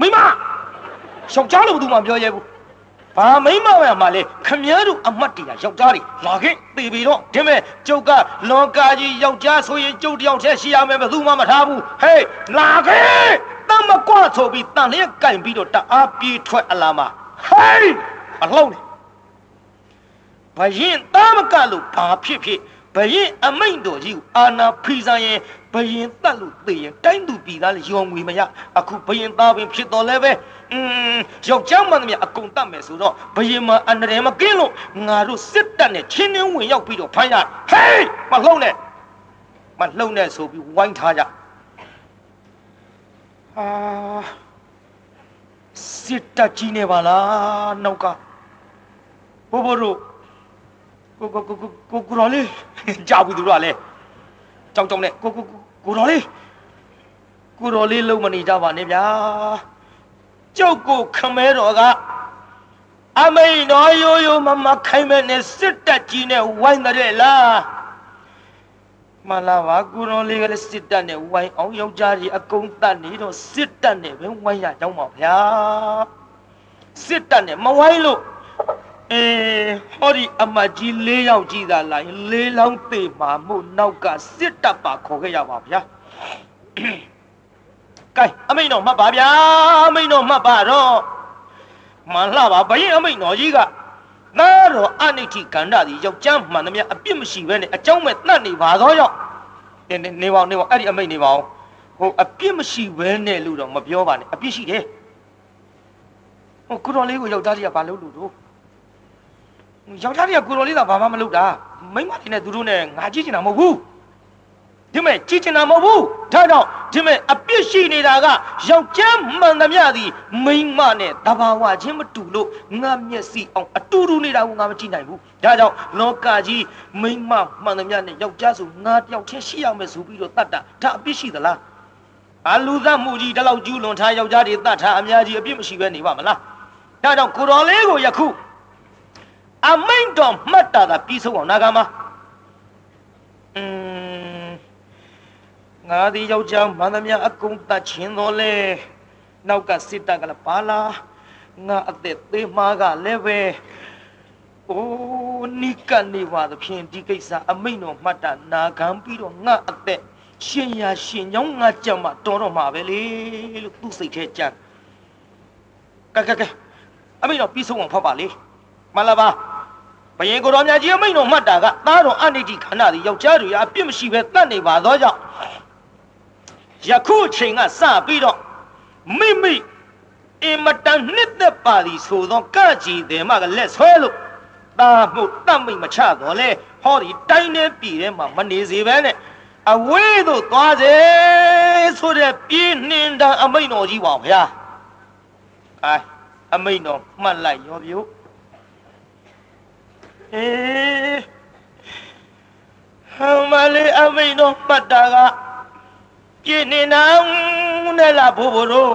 မိမယောက်ျားလို့ဘူးမှပြောရဲဘူးဘာမိမပဲမှလဲခမည်းတော်အမတ်တရားယောက်ျားတွေလာခဲ့သေပြီတော့ဒီမဲ့ကျုပ်ကလွန်ကာကြီးယောက်ျားဆိုရင်ကျုပ်တယောက်တည်းရှိရမယ်ဘယ်သူမှမထားဘူးဟေးလာခဲ့တမ်းမကွာဆိုပြီးတန်လျက်ကင်ပြီးတော့တအားပြေးထွက်အလာမဟေးမလှုပ်နဲ့ဘရင်သားမကလို့ဘာဖြစ်ဖြစ် ဘရင်အမိန်တော်ကြီးကိုအာနာဖီဆိုင်ရင်ဘရင်တတ်လို့သိရင်တိုင်းသူပြည်သားလည်းယုံငွေမရအခုဘရင်သားပင်ဖြစ်တော်လဲပဲอืมယောက်ျားမှန်သမျှအကုန်တတ်မယ်ဆိုတော့ဘရင်မအန္တရာယ်မကင်းလို့ငါတို့စစ်တပ်နဲ့ချင်းနှင်းဝင်ရောက်ပြီးတော့ဖမ်းရဟေးမလှုပ်နဲ့မလှုပ်နဲ့ဆိုပြီးဝိုင်းထားကြအာစစ်တပ်ကြီးနေပါလားနောက်ကဘိုးဘိုးတို့ ကိုကိုကိုကိုကိုကိုတော်လေးကြာဘူးသူတို့ကလည်းကြောက်ကြောက်နဲ့ကိုကိုကိုကိုတော်လေးကိုတော်လေးလုံးမနေကြပါနဲ့ဗျာကျုပ်ကိုခမဲတော်ကအမိန်တော်ရိုးရိုးမမခိုင်းမဲ့နဲ့စစ်တပ်ကြီးနဲ့ဝိုင်းတဲ့လားမလာပါကိုတော်လေးကလည်းစစ်တပ်နဲ့ဝိုင်းအောင်ယောက်ျားကြီးအကုန်တတ်နေတော့စစ်တပ်နဲ့ပဲဝိုင်းရကြောင်းပါဗျာစစ်တပ်နဲ့မဝိုင်းလို့ အေးဟောဒီအမတ်ကြီး၄ယောက်ကြီးသာလာရင်၄လောင်းသေမှာမို့နောက်ကစစ်တပ်ပါခေါ်ခဲ့ရပါဗျာကဲအမိန်တော်မှတ်ပါဗျာအမိန်တော်မှတ်ပါတော့မလှပါဘရင်အမိန်တော်ကြီးကနာတော်အနိဋ္ဌိကန္ဓာဒီယောက်ျားမှန်သမျှအပြစ်မရှိဘဲနဲ့အကြောင်းမဲ့တတ်နေပါသောကြောင့်နေနေပါနေပါအဲ့ဒီအမိန်နေပါအောင်ဟိုအပြစ်မရှိဘဲနဲ့လို့တော့မပြောပါနဲ့အပြစ်ရှိတယ်ဟိုကုတော်လေးကိုယောက်ျားကြီးကဘာလုပ်လို့တော့ ယောက်ျားတွေကကိုတော်လေးသာဘာမှမလုပ်တာမိန်းမတွေနဲ့သူတို့နဲ့ငါကြည့်ချင်တာမဟုတ်ဘူးဒီမဲ့ကြည့်ချင်တာမဟုတ်ဘူးဒါကြောင့်ဒီမဲ့အပြစ်ရှိနေတာကယောက်ျားမှန်သမျှသည်မိန်းမနဲ့တဘာဝချင်းမတူလို့ငါမျက်စိအောင်အတူတူနေတာကိုငါမကြည့်နိုင်ဘူးဒါကြောင့်လောကကြီးမိန်းမမှန်သမျှနဲ့ယောက်ျားဆိုငါတယောက်ချင်းရှိရမယ်ဆိုပြီးတော့တတ်တာဒါအပြစ်ရှိသလားအလူသမှုကြီးဒီလောက်ကျူးလွန်ထားယောက်ျားတွေတတ်ထားအများကြီးအပြစ်မရှိပဲနေပါမလားဒါကြောင့်ကိုတော်လေးကိုယခု အမိန်တော်မှတ်တာသာပြီးဆုံးအောင်နာခံပါอืมငါဒီယောက်ျားမန္တမြအကုန်တတ်ချင်းတော်လဲနောက်ကစစ်တပ်ကလည်းပါလာငါအသက်သေးမှားကလည်းပဲအိုးနိကနေပါသဖြင့်ဒီကိစ္စအမိန်တော်မှတ်တာနာခံပြီးတော့ငါအသက်ရှင်ရရှင်ကြောင်းငါကြံမှာတော်တော့မှာပဲလေလို့သူ့စိတ်ထဲကြံကဲကဲကဲအမိန်တော်ပြီးဆုံးအောင်ဖတ်ပါလေ မှန်လားပါဘယင်ကိုတော်မြတ်ကြီးအမိန်တော်မှတ်တာကသားတော်အနိတိခန္ဓာသည်ယောက်ျားတွေအပြစ်မရှိပဲတတ်နေပါသောကြောင့်ယခုချိန်ကစပြီးတော့မိမိအင်မတန်နှစ်သက်ပါသည်ဆိုသောကကြည်တယ်မကလက်ဆွဲလို့တာမှုတတ်မိတ်မချတော့လေဟောဒီတိုင်းနေပြည်ထဲမှာမနေစေပဲနဲ့အဝေးသို့သွားစေဆိုတဲ့ပြင်းနှင်းတန်အမိန်တော်ကြီးပါဗျာအဲအမိန်တော်မှတ်လိုက်ရောပြု အေးဟမလေးအမိန်တော်မှတ်တာကပြင်းနှင်းတန်နဲ့လားဘိုးဘိုးတို့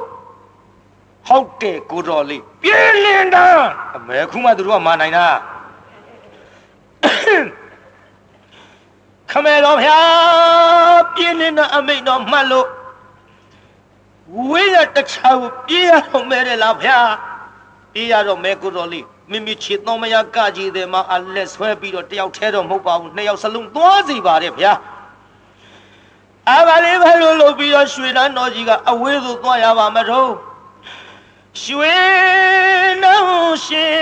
ဟုတ်တယ်ကိုတော်လေးပြင်းနှင်းတန်အမေခုမှသူတို့ကမနိုင်တာခမဲတော်ဖျားပြင်းနေတဲ့အမိတ်တော်မှတ်လို့ဝေးရတခြားကိုပြေးရတော့မဲတယ်လားဖျားပြေးရတော့မဲကိုတော်လေး မိမိချစ်တော်မယားကကြီးတယ်မှာအလက်ဆွဲပြီးတော့တယောက်ထဲတော့မဟုတ်ပါဘူးနှစ်ယောက်စလုံးသွားစီပါတယ်ဗျာအဘလေးဘယ်လိုလုပ်ပြီးတော့ရွှေတန်းတော်ကြီးကအဝေးသို့သွားရပါမတော့ရွှေနှောင်းရှင်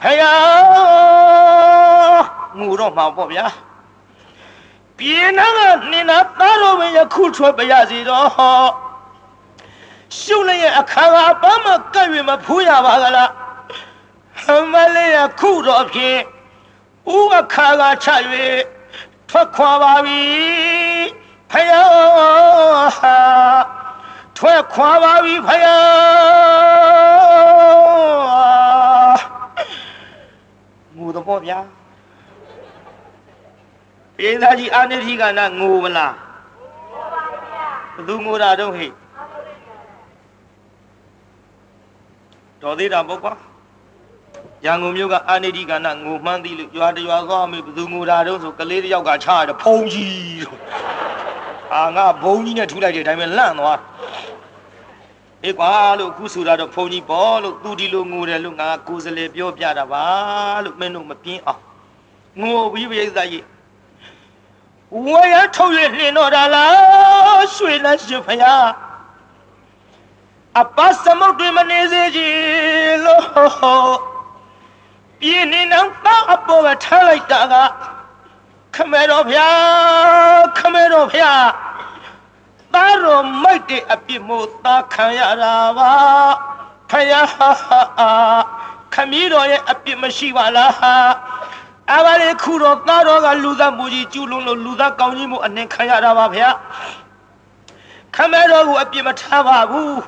ဖယားငူတော့မှာပေါ့ဗျာပြေနာကနင်နာသားတော်ဝင်ယခုထွက်ပါရစီတော့ရှုလည်းအခါကဘာမှကပ်၍မဖူးရပါကလား ဟမလေးယခုတော့ဖြင့်ဥအခါကချ၍ထွက်ခွာပါပြီဖယားထွက်ခွာပါပြီဖယားငူတော့ဗျာပြေးသားကြီးအာနိတိကနာငိုမလားဘသူငိုတာတော့ဟိတော်သေးတာပေါ့ကွာ ရန်ကုန်မြို့ကအာနိတိကနာငိုမှန်းသည်လို့ရွာတရွာသွားမေဘသူငိုတာတော့ဆိုကလေးတယောက်ကချရတယ်ဖုံးကြီးလို့အာငါဘုံကြီးနဲ့ထူလိုက်တဲ့အတိုင်းပဲလန့်သွားအေးကွာလို့ခုဆိုတာတော့ဖုံကြီးပေါ့လို့သူဒီလိုငိုတယ်လို့ငါကိုယ်စလေပြောပြတာပါလို့မင်းတို့မပြင်းအောင်ငိုပြီးပြိဿကြီးဝရထုတ်ရလင်းတော့တာလားရွှေလန်းရှင်ဖယားအပသမုတ်တွေမနေစေကြီးလို့ ပြင်းနေတော့တောက်အပေါ်ကထားလိုက်တာကခမဲတော်ဖျားခမဲတော်ဖျားသားတော်မိုက်တဲ့အပြစ်မို့သားခံရတာပါဖယားခမည်းတော်ရဲ့အပြစ်မရှိပါလားအဘလေးခုတော့သားတော်ကလူသားမူကြီးကျူးလွန်လို့လူသားကောင်းကြီးမှုအနှင်ခံရတာပါဗျာခမဲတော်ကိုအပြစ်မထားပါဘူး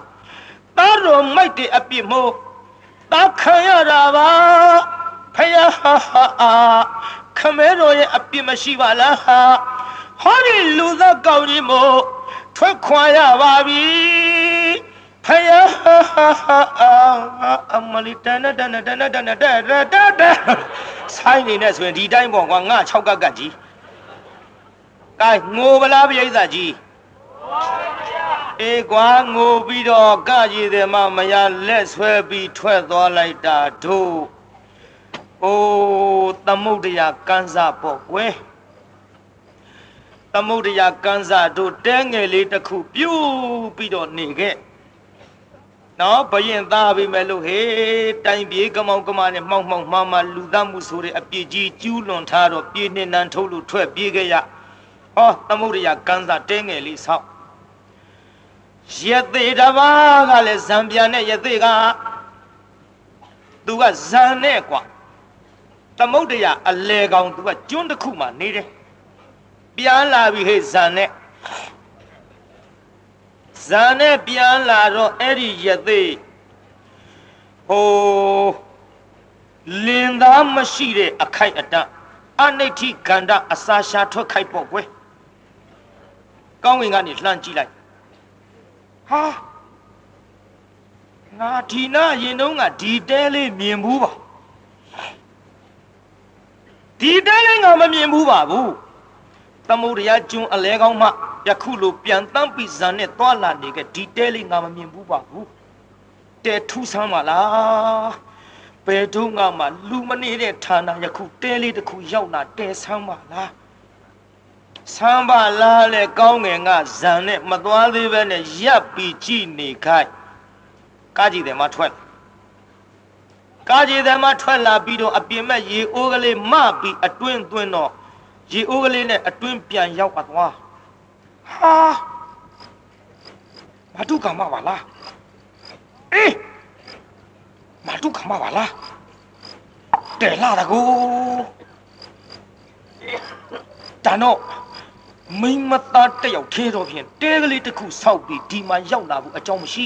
သားတော်မိုက်တဲ့အပြစ်မို့ သားခံရတာပါဖယားခမဲတော်ရဲ့အပြစ်မရှိပါလားဟောဒီလူသားကောင်းကြီးမို့ထွက်ခွာရပါပြီဖယားအမလီတနတနတနတနတရတတဆိုင်နေနဲ့ဆိုရင်ဒီတိုင်းပေါ့ကွာငါ6ကက်ကတ်ကြီးကဲငိုပလားပြိဿကြီး အေးကွာငိုပြီးတော့ကကြီးတယ်မမရလက်ဆွဲပြီးထွက်သွားလိုက်တာတို့အိုးသမုဒ္ဒရာကန်းစားပေါ့ကွယ်သမုဒ္ဒရာကန်းစားတို့တဲငယ်လေးတစ်ခုပြုတ်ပြီးတော့နေခဲ့နော်ဘရင်သားပြီမဲ့လို့ဟေးတိုင်ပြေးကမောင်ကမနဲ့မှောက်မှောက်မှားမှာလူသားမှုဆိုတဲ့အပြစ်ကြီးကျူးလွန်ထားတော့ပြေးနှင်းနှန်းထုတ်လို့ထွက်ပြေးခဲ့ရဟောသမုဒ္ဒရာကန်းစားတဲငယ်လေးဆောက် ရသေးတပါးကလည်းဇံပြန်နဲ့ရသေးကသူကဇံနဲ့กว่าသမုဒ္ဒရာအလဲကောင်သူကကျွန်းတစ်ခုမှနေတယ်ပြန်လာပြီဟဲ့ဇံနဲ့ဇာနဲ့ပြန်လာတော့အဲ့ဒီရသေးဟိုလင်သားမရှိတဲ့အခိုက်အတန့်အနိဋ္ဌိကန္တအစာရှာထွက်ခိုက်ပေါ့ကွယ်ကောင်းဝင်ကနေလှမ်းကြည့်လိုက် ဟာငါဒီနာရင်တုံးကဒီတဲလေးမြင်ဘူးပါဒီတဲလေးငါမမြင်ဘူးပါဘူးသမုဒ္ဒရာကျွန်းအလဲကောင်းမှယခုလိုပြန်တန်းပြီးဇန်နဲ့တွာလာနေကဒီတဲလေးငါမမြင်ဘူးပါဘူးတဲထူးဆန်းပါလားဘယ်တော့မှလူမနေတဲ့ဌာနယခုတဲလေးတစ်ခုရောက်လာတဲဆန်းပါလား ဆန်းပါလားလေကောင်းငယ်ကဇန်နဲ့မသွားသေးပဲနဲ့ရပ်ပြီးကြည့်နေခိုင်းကားကြည့်တယ်မထွက်ကားကြည့်တယ်မထွက်လာပြီးတော့အပြင်မဲ့ရေအိုးကလေးမပြီးအတွင်းသွင်းတော့ရေအိုးကလေးနဲ့အတွင်းပြန်ရောက်သွားဟာမတုကမပါလားအေးမတုကမပါလားတဲလာတကူ တန်တော့မိမသားတယောက်ထဲတော့ဖြင့်တဲကလေးတစ်ခုဆောက်ပြီးဒီမှာရောက်လာဖို့အကြောင်းမရှိ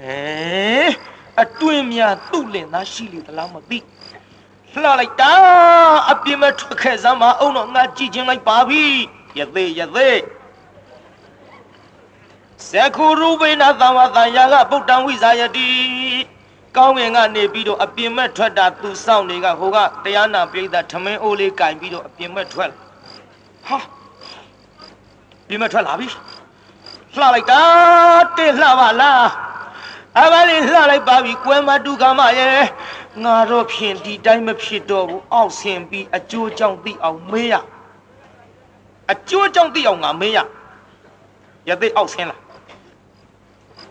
အဲအတွင်းများသူ့လင်သားရှိလေသလားမသိလှလိုက်တာအပြင်းမထွက်ခဲ့စမ်းမအောင်တော့ငါကြည့်ချင်းလိုက်ပါပြီယသေးယသေးသကုရုပိဏသံဝတန်ယာကဗုဒ္ဓံဝိဇာယတိ ကောင်းငင်ကနေပြီးတော့အပြင်မဲ့ထွက်တာသူစောင့်နေကဟိုကတရားနာပိဋကထမင်းအိုးလေးကင်ပြီးတော့အပြင်မဲ့ထွက်လာဟာပြင်မဲ့ထွက်လာပြီလှလိုက်တာတဲ့လှပါလားအဘလေးလှလိုက်ပါပြီကွယ်မတုကမရဲ့ငါတော့ဖြင့်ဒီတိုင်းမဖြစ်တော့ဘူးအောက်ဆင်ပြီးအကျိုးကြောင့်သိအောင်မေးရအကျိုးကြောင့်သိအောင်ငါမေးရရသိအောက်ဆင်းလာ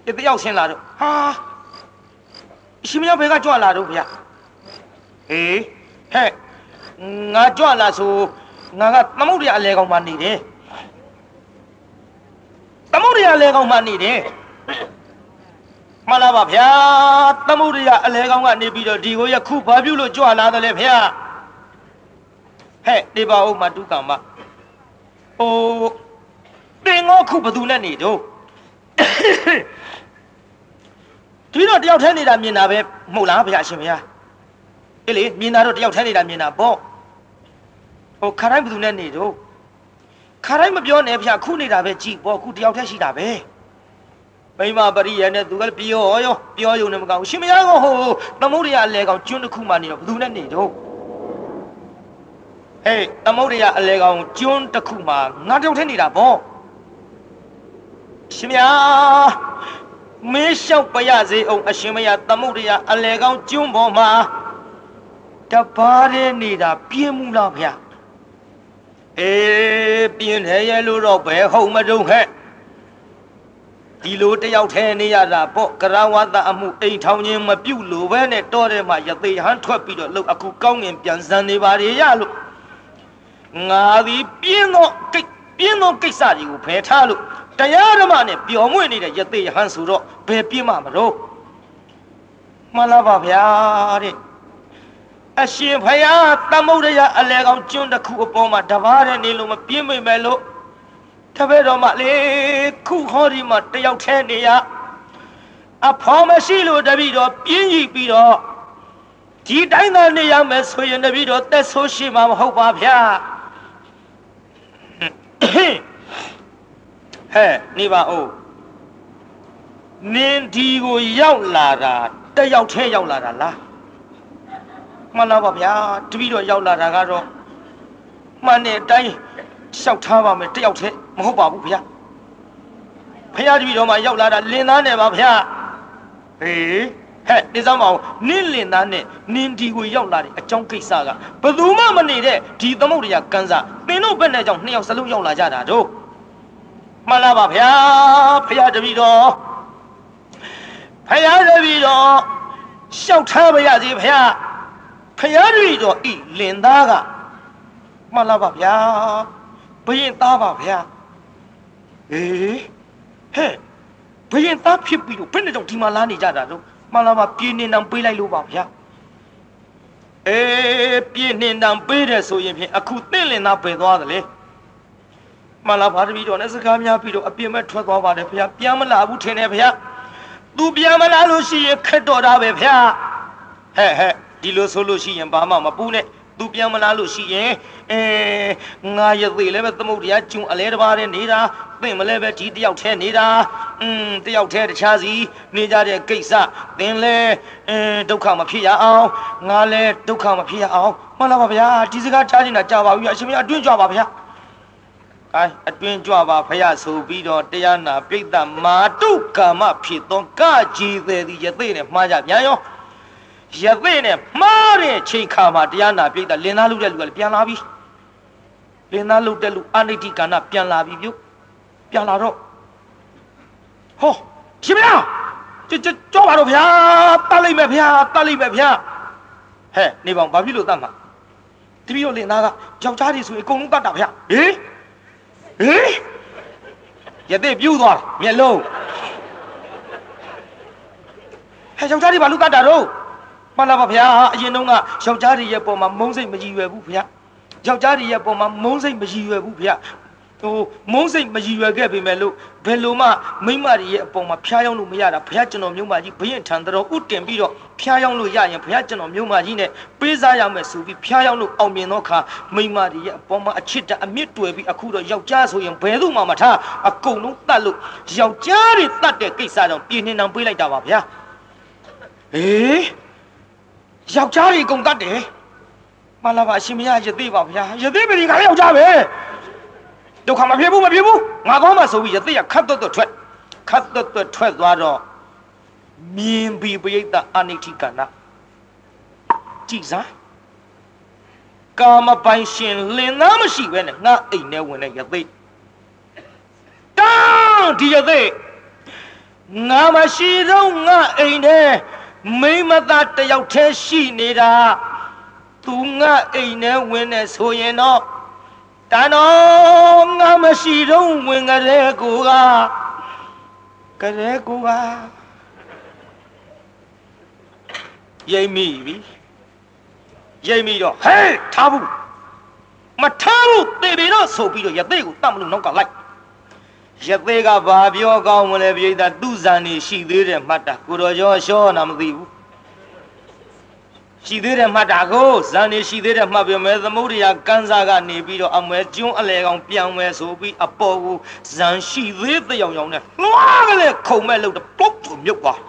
ရသိအောက်ဆင်းလာတော့ဟာ ရှင်မယောဘယ်ကကြွလာတော့ဗျာဟေးဟဲ့ငါကြွလာဆိုငါကသမုဒ္ဒရာအလဲကောင်မှနေတယ်သမုဒ္ဒရာအလဲကောင်မှနေတယ်မှန်လားပါဗျာသမုဒ္ဒရာအလဲကောင်ကနေပြီးတော့ဒီကိုရခုဘာပြုလို့ကြွလာတယ်လဲဗျာဟဲ့နေပါဦးမတုကမ္မဟိုတင်ငေါခုဘသူနဲ့နေတော့ ဒီတော့တယောက်ထဲနေတာမြင်တာပဲမဟုတ်လားဗျာအရှင်ဗျာအေးလေမြင်တာတော့တယောက်ထဲနေတာမြင်တာပေါ့ဟိုခါတိုင်းဘသူနဲ့နေတော့ခါတိုင်းမပြောနဲ့ဗျာခုနေတာပဲကြည်ပေါ့ခုတယောက်ထဲရှိတာပဲမိမပရိယနဲ့သူကလည်းပြောရောပြောယုံနေမကောင်းဘူးရှင်မယားကဟိုသမုဒ္ဒရာအလဲကောင်ကျွန်းတစ်ခုမှနေတော့ဘသူနဲ့နေတော့ဟေးသမုဒ္ဒရာအလဲကောင်ကျွန်းတစ်ခုမှငါတယောက်ထဲနေတာပေါ့ရှင်မယား မင်းလျှောက်ပရစေအောင်အရှင်မယားသမုဒ္ဒရာအလဲကောင်ကျွန်းပေါ်မှာတပါးတဲ့နေတာပြင်းမှုလားဗျာအေးပြင်းတယ်ရဲ့လို့တော့ဘယ်ဟုတ်မတုံးဟဲ့ဒီလိုတယောက်ထဲနေရတာပေါ့ကရဝတအမှုအိမ်ထောင်ခြင်းမပြုတ်လို့ပဲနဲ့တော့တယ်မှာယသိဟန်ထွက်ပြီးတော့လှုပ်အခုကောင်းငင်ပြန်စံနေပါလေရလို့ငါသည်ပြင်းသောကိတ် ပြင်းသောကိစ္စတွေကိုဖယ်ထားလို့တရားဓမ္မနဲ့ပျော်မွေ့နေတဲ့ယသိဟန်ဆိုတော့ဘယ်ပြင်းမှမလို့မှန်လားပါဗျာတဲ့အရှင်ဖယားသမုဒ္ဒရာအလဲကောင်ကျွန်းတစ်ခုအပေါ်မှာတပါးတဲ့နေလို့မပြင်းမိမယ်လို့တပည့်တော်မလေးခုဟောဒီမှာတယောက်ထဲနေရအဖော်မရှိလို့တပည့်တော်ပြင်းကြီးပြီးတော့ဒီတိုင်းသာနေရမယ်ဆိုရင်တပည့်တော်သက်ဆိုးရှိမှာမဟုတ်ပါဗျာ ဟဲ့နေပါဦးနင်းဒီကိုရောက်လာတာတယောက်ထဲရောက်လာတာလားမှန်လားပါဗျာတပည့်တော်ရောက်လာတာကတော့မှန်တဲ့အတိုင်းလျှောက်ထားပါမယ်တယောက်တည်းမဟုတ်ပါဘူးဗျာဖះတပည့်တော်မှရောက်လာတာလင်သားနဲ့ပါဗျာဟေး ဟဲ့နေစမ်းမအောင်နင်းလင်သားနဲ့နင်းဒီကိုရောက်လာတဲ့အကြောင်းကိစ္စကဘယ်သူမှမနေတဲ့ဒီသမုဒ္ဒရာကန်းစားသင်တို့ဘက်နဲ့ကြောင့်နှစ်ယောက်စလုံးရောက်လာကြတာတို့မှန်လားပါဗျာဖះတပည့်တော်ဖះတပည့်တော်လျှောက်ထားပါရစေဖះဖះတပည့်တော်ဤလင်သားကမှန်လားပါဗျာဘယင်သားပါဗျာအေးဟဲ့ဘယင်သားဖြစ်ပြီးတော့ဘယ်နဲ့တော့ဒီမှာလာနေကြတာတော့ မှန်လားပါပြင်းနေတံပေးလိုက်လို့ပါဗျာအေးပြင်းနေတံပေးတယ်ဆိုရင်ဖြင့်အခုသင့်လင်သားပယ်သွားတယ်လေမှန်လားပါတပည့်တော်နဲ့စကားများပြီးတော့အပြင်းမဲ့ထွက်သွားပါတယ်ဗျာပြန်မလာဘူးထင်တယ်ဗျာသူပြန်မလာလို့ရှိရင်ခက်တော်တာပဲဗျာဟဲ့ဟဲ့ဒီလိုဆိုလို့ရှိရင်ဘာမှမပူနဲ့ သူပြန်မလာလို့ရှိရင်အဲငါရသေးလည်းပဲသမုတ်တရားကျုံအလဲတစ်ပါးနဲ့နေတာသင်မလဲပဲဒီတယောက်ထဲနေတာอืมတယောက်ထဲတခြားစီနေကြတဲ့ကိစ္စသင်လဲအဲဒုက္ခမဖြစ်ရအောင်ငါလဲဒုက္ခမဖြစ်ရအောင်မှန်လားပါဗျာဒီစကားထားနေတာကြာပါပြီအရှင်မအတွင်းကြွပါဗျာအဲအတွင်းကြွပါဖရဆိုပြီးတော့တရားနာပြိတ္တမာတုကာမဖြစ်သောကကြည်သေးသည်ယသိနဲ့မှားကြပြန်ရော ရသိနဲ့မှားတဲ့ချိန်ခါမှာတရားနာပြိတ္တလင်သားလုပ်တဲ့လူကလည်းပြန်လာပြီလင်သားလုပ်တဲ့လူအနိတိကဏပြန်လာပြီပြုပြန်လာတော့ဟောရှင်ဗျာကြကြကြောပါတော့ဗျာတတ်လိုက်မယ်ဗျာတတ်လိုက်မယ်ဗျာဟဲ့နေပေါင်းဘာဖြစ်လို့တတ်မှာတပည့်တော်လင်သားကယောက်ျားတွေဆိုရင်အကုန်လုံးတတ်တာဗျာဟေးဟေးရတဲ့ပြူးသွားမျက်လုံးဟဲ့ယောက်ျားတွေဘာလို့တတ်တာတော့ မှန်လားပါဗျာအရင်တုန်းကယောက်ျားတွေရဲ့ပုံမှာမုန်းစိတ်မကြည်ရွယ်ဘူးဗျာယောက်ျားတွေရဲ့ပုံမှာမုန်းစိတ်မရည်ရွယ်ဘူးဗျဟိုမုန်းစိတ်မရည်ရွယ်ခဲ့ပေမဲ့လို့ဘယ်လိုမှမိမတွေရဲ့အပေါ်မှာဖျားယောင်းလို့မရတာဘုရားကျွန်တော်မြို့မကြီးဘရင်ထံတော်ဥတင်ပြီးတော့ဖျားယောင်းလို့ရရင်ဘုရားကျွန်တော်မြို့မကြီးနဲ့ပေးစားရမယ်ဆိုပြီးဖျားယောင်းလို့အောင်မြင်သောအခါမိမတွေရဲ့အပေါ်မှာအချစ်တအမြင့်တွေ့ပြီးအခုတော့ယောက်ျားဆိုရင်ဘယ်သူမှမထားအကုန်လုံးတတ်လို့ယောက်ျားတွေတတ်တဲ့ကိစ္စကြောင့်ပြင်းနေအောင်ပေးလိုက်တာပါဗျာအေး ယောက်ျားတွေအကုန်တတ်တယ်မလာပါရှင်မရရသေးပါဗျာရသေးပြီခါယောက်ျားပဲဒုက္ခမဖြစ်ဘူးမဖြစ်ဘူးငါကောင်းမှဆိုပြီးရသေးရခတ်တော့တော့ထွက်ခတ်တော့တော့ထွက်သွားတော့မြင်ပြီးပိဋကအာနိတိကနာကြည်စားကာမပိုင်ရှင်လင်သားမရှိပဲနဲ့ငါအိမ်ထဲဝင်တဲ့ရသေးတောင်းဒီရသေးငါမရှိတော့ငါအိမ်ထဲ မိမသားတယောက်တည်းရှိနေတာသူငါအိမ်ထဲဝင်နေဆိုရင်တော့တန်တော်ငါမရှိတော့ဝင်ကြတဲ့ကိုကကြတဲ့ကိုကရိမ့်မိပြီရိမ့်မိတော့ဟဲ့ထားဘူးမထားဘူးတေပြီတော့ဆိုပြီးတော့ရသေးကိုတတ်မလို့နောက်ကလိုက် ရသေးကဘာပြောကောင်းမလဲပြိတ္တာသူ့ဇန်နေရှိသေးတယ်မှတ်တာကိုတော်ကျော်ရှောနာမသိဘူးရှိသေးတယ်မှတ်တာကိုဇန်နေရှိသေးတယ်မှတ်ပြမယ်သမုဒ္ဒရာကန်းစားကနေပြီးတော့အမွဲကျွန်းအလဲကောင်ပြောင်းမယ်ဆိုပြီးအပေါ်ကိုဇန်ရှိသေးတဲ့ရောင်ရောင်နဲ့လွှားကလေးခုံမဲ့လို့တော့ပုတ်ဆိုမြုပ်သွား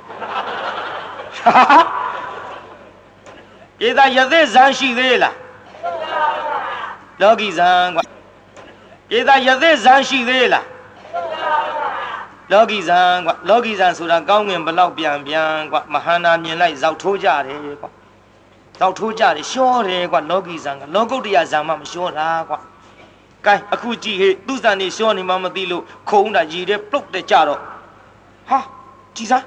ပြေသာရသေးဇန်ရှိသေးလားလောကီဇန်ကွာပြေသာရသေးဇန်ရှိသေးလား လောကီဇန်ကွာလောကီဇန်ဆိုတာကောင်းငင်ဘလောက်ပြန်ပြန်ကွာမဟာနာမြင်လိုက်ဇောက်ထိုးကြတယ်ကွာဇောက်ထိုးကြတယ်ရှောတယ်ကွာလောကီဇန်ကလောကုတ္တရာဇန်မှမရှောတာကွာကဲအခုကြည့်ဟေ့သူ့ဇန်နေရှောနေမှမသိလို့ခုံတာရည်တဲ့ပုတ်တဲ့ကြတော့ဟာကြည်စား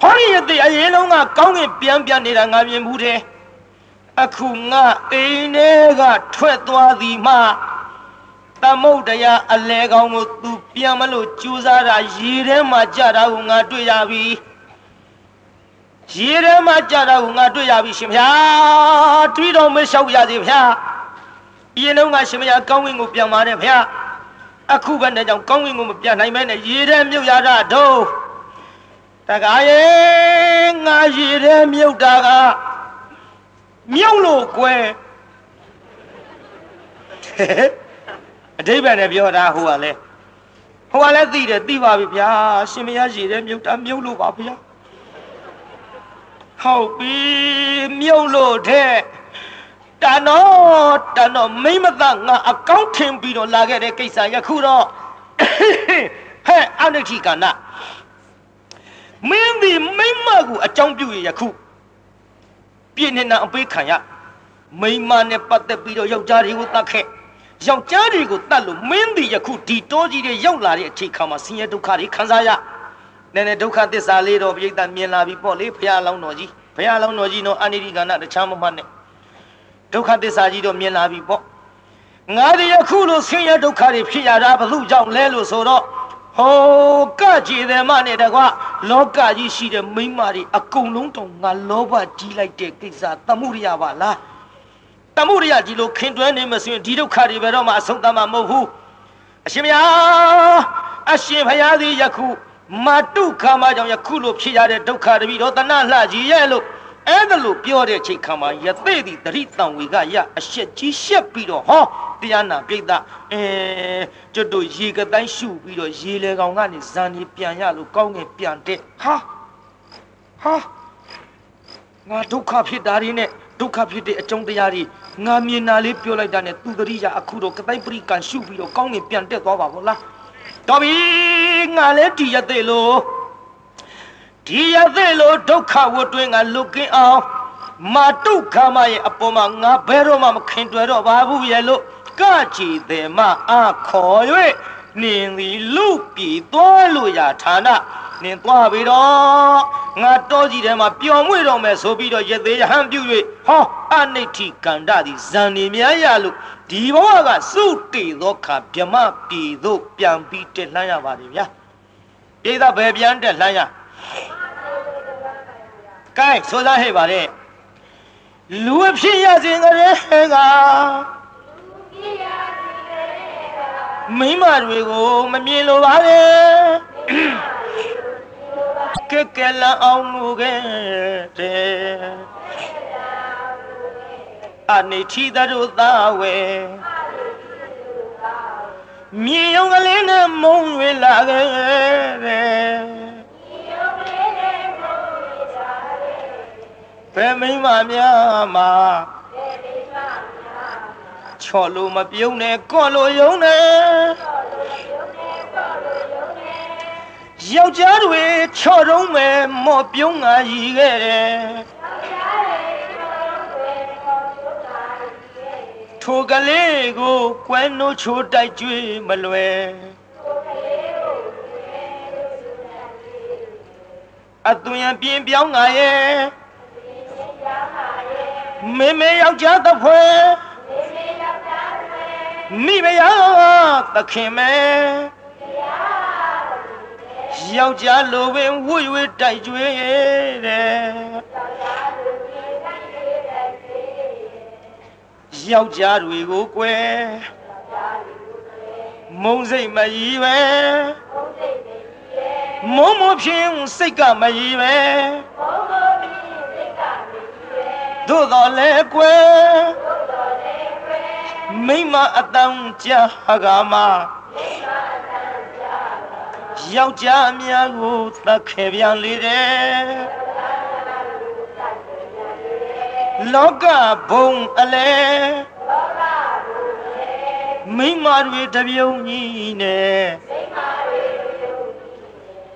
ဟောဒီရတဲ့အရင်လုံးကကောင်းငင်ပြန်ပြန်နေတာငါမြင်ဘူးတယ်အခုငါအိမ်ထဲကထွက်သွားသည်မှ သမုတ်တရားအလဲကောင်းကိုသူပြန်မလို့ကြိုးစားတာရေထဲမှာကြတာကိုငါတွေ့ရပြီရေထဲမှာကြတာကိုငါတွေ့ရပြီရှင်ဗျာတွေးတော့မလျှောက်ရစေဗျာအရင်တော့ငါရှင်မရကောင်းဝင်ကိုပြန်ပါတယ်ဗျာအခုပဲနဲ့ကြောင့်ကောင်းဝင်ကိုမပြန်နိုင်မဲနဲ့ရေထဲမြုပ်ရတာတော့တကားရဲ့ငါရေထဲမြုပ်တာကမြုပ်လို့ကွယ် အတိပ္ပယ်နဲ့ပြောတာဟိုကလည်းဟိုကလည်းသိတယ်သိပါပြီဗျာရှင်မရရေထဲမြုပ်တာမြုပ်လို့ပါဗျာဟုတ်ပြီမြုပ်လို့တဲ့တန်တော့တန်တော့မိမသားငါအကောင့်ထင်ပြီးတော့လာခဲ့တဲ့ကိစ္စယခုတော့ဟဲ့အနိဋ္ဌိကနာမင်းဒီမိမကိုအကြောင်းပြုရယခုပြည့်နေတာအပေးခံရမိမနဲ့ပတ်သက်ပြီးတော့ယောက်ျားတွေကိုတတ်ခဲ့ ယောက်ျားတွေကိုတတ်လို့မင်းဒီယခုဒီတောကြီးတွေရောက်လာတဲ့အချိန်ခါမှာဆင်းရဲဒုက္ခတွေခံစားရနည်းနည်းဒုက္ခသစ္စာလေးတော့ပြိတ္တမြင်လာပြီပေါ့လေဘုရားလောင်းတော်ကြီးဘုရားလောင်းတော်ကြီးနော်အနိရိကဏတခြားမမှတ်နဲ့ဒုက္ခသစ္စာကြီးတော့မြင်လာပြီပေါ့ငါဒီယခုလိုဆင်းရဲဒုက္ခတွေဖြစ်ရတာဘလို့ကြောင့်လဲလို့ဆိုတော့ဟောကကြည်တယ်မနဲ့တကွာလောကကြီးရှိတဲ့မိမတွေအကုန်လုံးတောင်ငါလောဘကြီးလိုက်တဲ့ကိစ္စသမှုရပါလား တမှုရကြီးလို့ခင်တွဲနေမဆိုရင်ဒီဒုက္ခတွေဘယ်တော့မှအဆုံးသတ်မှာမဟုတ်ဘူးအရှင်ဘုရားအရှင်ဘုရားသည်ယခုမတုခါမကြောင့်ယခုလိုဖြစ်ရတဲ့ဒုက္ခတပိတော့တဏလှကြီးရဲ့လို့အဲ့ဒါလို့ပြောတဲ့အချိန်ခါမှာယသိသည်တရိတံဝေကရအရှက်ကြီးရှက်ပြီးတော့ဟောတရားနာပြိတ္တအဲကျွတ်တို့ရေကတိုင်းရှုပြီးတော့ရေလေကောင်ကနေဇန်ကြီးပြန်ရလို့ကောင်းငင်ပြန်တဲ့ဟာဟာငါဒုက္ခဖြစ်တာတွေနဲ့ဒုက္ခဖြစ်တဲ့အကြောင်းတရားတွေငါမြင်တာလေးပြောလိုက်တာနဲ့သူတရိယာအခုတော့ကတိုင်းပရိကန်ရှုပြီးတော့ကောင်းငင်ပြန်တက်သွားပါဘောလားတော်ပြီငါလည်းဒီရသေးလို့ဒီရသေးလို့ဒုက္ခဝတ်တွင်းကလွတ်ကင်းအောင်မာတုခမရဲ့အပေါ်မှာငါဘယ်တော့မှမခင်တွေ့တော့ပါဘူးရဲ့လို့ကကြည်တယ်မအခေါ်၍နင်သည်လူပြည်သွားလို့ရဌာန နင်သွားပြီတော့ငါတောကြီးထဲမှာပျော်မွေ့တော့မယ်ဆိုပြီးတော့ရသေးရဟန်ပြု၍ဟောအနိဋ္ဌိကန္တသည်ဇန်နေများရလို့ဒီဘဝကစုတေသောခါဗြမပြည်သို့ပြန်ပြီးတက်လှမ်းရပါတယ်ဗျာပြည်သားဘယ်ပြန်တက်လှမ်းရကဲဆိုသားဟဲ့ပါတဲ့လူအဖြစ်ရစဉ်ကလေးကမိမတွေကိုမမြင်လိုပါနဲ့ ကဲကဲလအောင်မူခဲ့တဲ့အနေထီတို့သားဝဲမြေရုံကလေးနဲ့မုံရွေလာခဲ့တဲ့ဘယ်မိမများမှာချော်လို့မပြုံးနဲ့ကော့လို့ယုံနဲ့ ယောက်ျားတွေချော်တုံးမဲ့မော့ပြုံးငါရည်ခဲ့တယ်ထိုကလေးကိုကွယ်နိုးချိုးတိုက်ကြွေးမလွယ်အသွင်ပြင်းပြောင်းငါရဲ့မေမေယောက်ျားတစ်ဖွဲမိမယာသခင်မဲ ယောက်ျားလိုပင်ဝွေဝွေတိုက်ကြွေးတဲ့ယောက်ျားတွေကိုကွယ်မုံစိတ်မကြီးပဲမုံမဖြင်းစိတ်ကမကြီးပဲသို့တော်လဲကွယ်မိမအတန်းကြာကမှာ ယောက်ျားအများကိုသတ်ခဲ့ပြန်လေတယ်လောကဘုံအလဲမိမတွေတပြုံကြီးနဲ့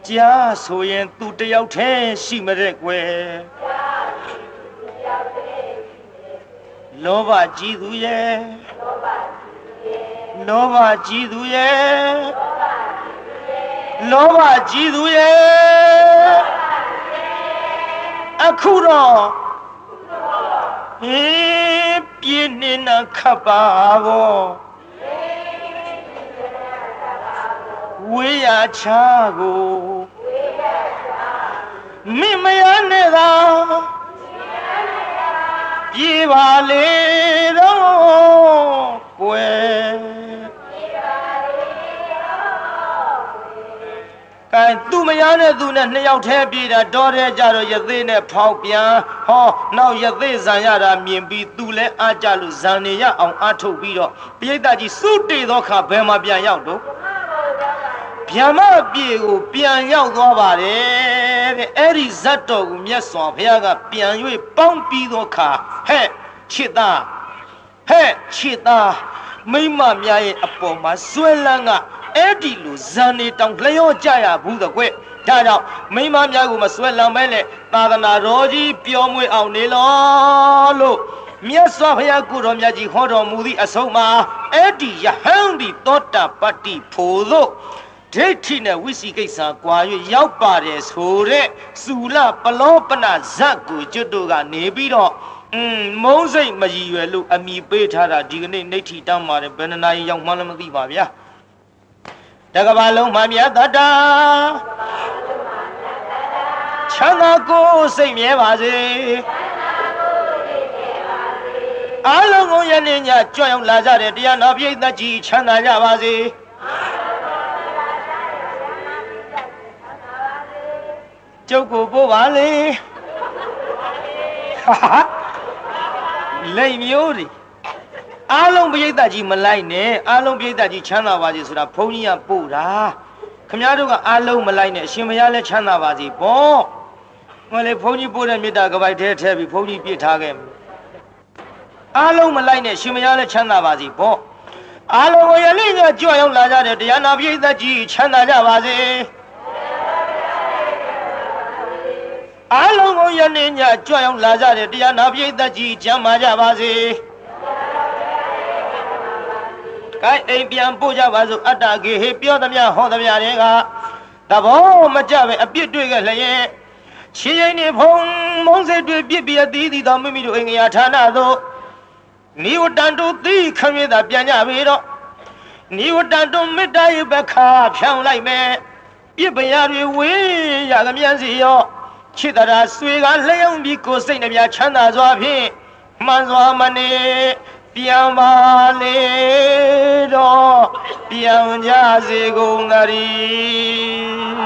ကြားဆိုရင်သူတယောက်တည်းရှိမတဲ့ကွယ်လောဘကြီးသူရဲ့လောဘကြီးသူရဲ့လောဘ ကြီးသူရဲ့အခုတော့ဟေးပြင်းနေတာခပ်ပါဘောဝေးရချာကိုမိမရနဲ့သာပြေပါလေတော့ကွယ် ကဲသူမယားနဲ့သူနဲ့နှစ်ယောက်တည်းပြေးတာတော်တဲ့ကြတော့ရသေးနဲ့ဖောက်ပြန်ဟောနောက်ရသေးဇံရတာမြင်ပြီးသူလည်းအားကြလို့ဇံနေရအောင်အားထုတ်ပြီးတော့ပိဋကကြီးစုတေသောခါဘယ်မှာပြန်ရောက်တော့ဗျာမပြေကိုပြန်ရောက်သွားပါတယ်တဲ့အဲ့ဒီဇတ်တော်ကိုမြတ်စွာဘုရားကပြန်၍ပေါင်းပြီးသောခါဟဲ့ချစ်သားဟဲ့ချစ်သားမိမများရဲ့အပေါ်မှာဇွဲလန်းက အဲ့ဒီလိုဇန်နေတောင်လျော့ကြရဘူးတဲ့ကွဒါကြောင့်မိမများကိုမဆွဲလံမဲနဲ့သာသနာတော်ကြီးပျော်မွေ့အောင်နေလောလို့မြတ်စွာဘုရားကိုတော်မြတ်ကြီးဟောတော်မူသည့်အဆုံးမှာအဲ့ဒီယဟန်ဒီသောတာပတ္တိဖို့သို့ဒိဋ္ဌိနဲ့ဝိစီကိစ္စကွာ၍ရောက်ပါတယ်ဆိုတဲ့စုလပလောပနဇတ်ကိုကျွတ်တို့ကနေပြီးတော့อืมမုံစိတ်မရည်ရွယ်လို့အမိပေးထားတာဒီကနေ့နေဋ္ဌိတမ်းပါတယ်ဘယ်နှနာရီရောက်မှလည်းမသိပါဗျာ တကဘာလုံးမှမြတ်တတာချမ်းသာကိုစိတ်မြဲပါစေအားလုံးကိုယနေ့ညကြွရောက်လာကြတဲ့တရားတော်ပြိဿကြီးချမ်းသာကြပါစေကျုပ်ကိုပို့ပါလေလိမ်မျိုးတွေ အားလုံးပြိဿကြီးမလိုက်နဲ့အားလုံးပြိဿကြီးချမ်းသာပါစေဆိုတာဘုန်းကြီးကပို့တာခမည်းတော်ကအားလုံးမလိုက်နဲ့အရှင်မရလဲချမ်းသာပါစေပေါ့မလေးဘုန်းကြီးပို့တဲ့မေတ္တာကပိုက်ထဲထည့်ပြီးဘုန်းကြီးပြစ်ထားခဲ့မယ်အားလုံးမလိုက်နဲ့ရှင်မရလဲချမ်းသာပါစေပေါ့အားလုံးကိုယနေ့ညကြွရောက်လာကြတဲ့တရားနာပြိဿကြီးချမ်းသာကြပါစေအားလုံးကိုယနေ့ညကြွရောက်လာကြတဲ့တရားနာပြိဿကြီးကျမ်းမာကြပါစေ ကိုင်းအိမ်ပြန်ပို့ကြပါစို့အတ္တကေဟေပြောသမျှဟောသမျှတွေကသဘောမကြပဲအပြစ်တွေ့ခဲ့လျက်ချင်းရင်နေဖုံမုံစိတ်တွေပြစ်ပြအသီးသီးသောမိမိတို့အိမ်ငရာဌာနသို့နိဝတန်တုသီခမေသာပြန်ကြပြီတော့နိဝတန်တုမေတ္တာယဘခါဖြောင်းလိုက်မယ်ပြစ်ပရာတွေဝေးရသမျှစီရောချစ်တရာဆွေကလျောင်းပြီးကိုယ်စိတ်နှပြချမ်းသာစွာဖြင့်မှန်စွာမနေ ပြန်ပါလေတော့ပြန်ကြစေကုန်သတည်း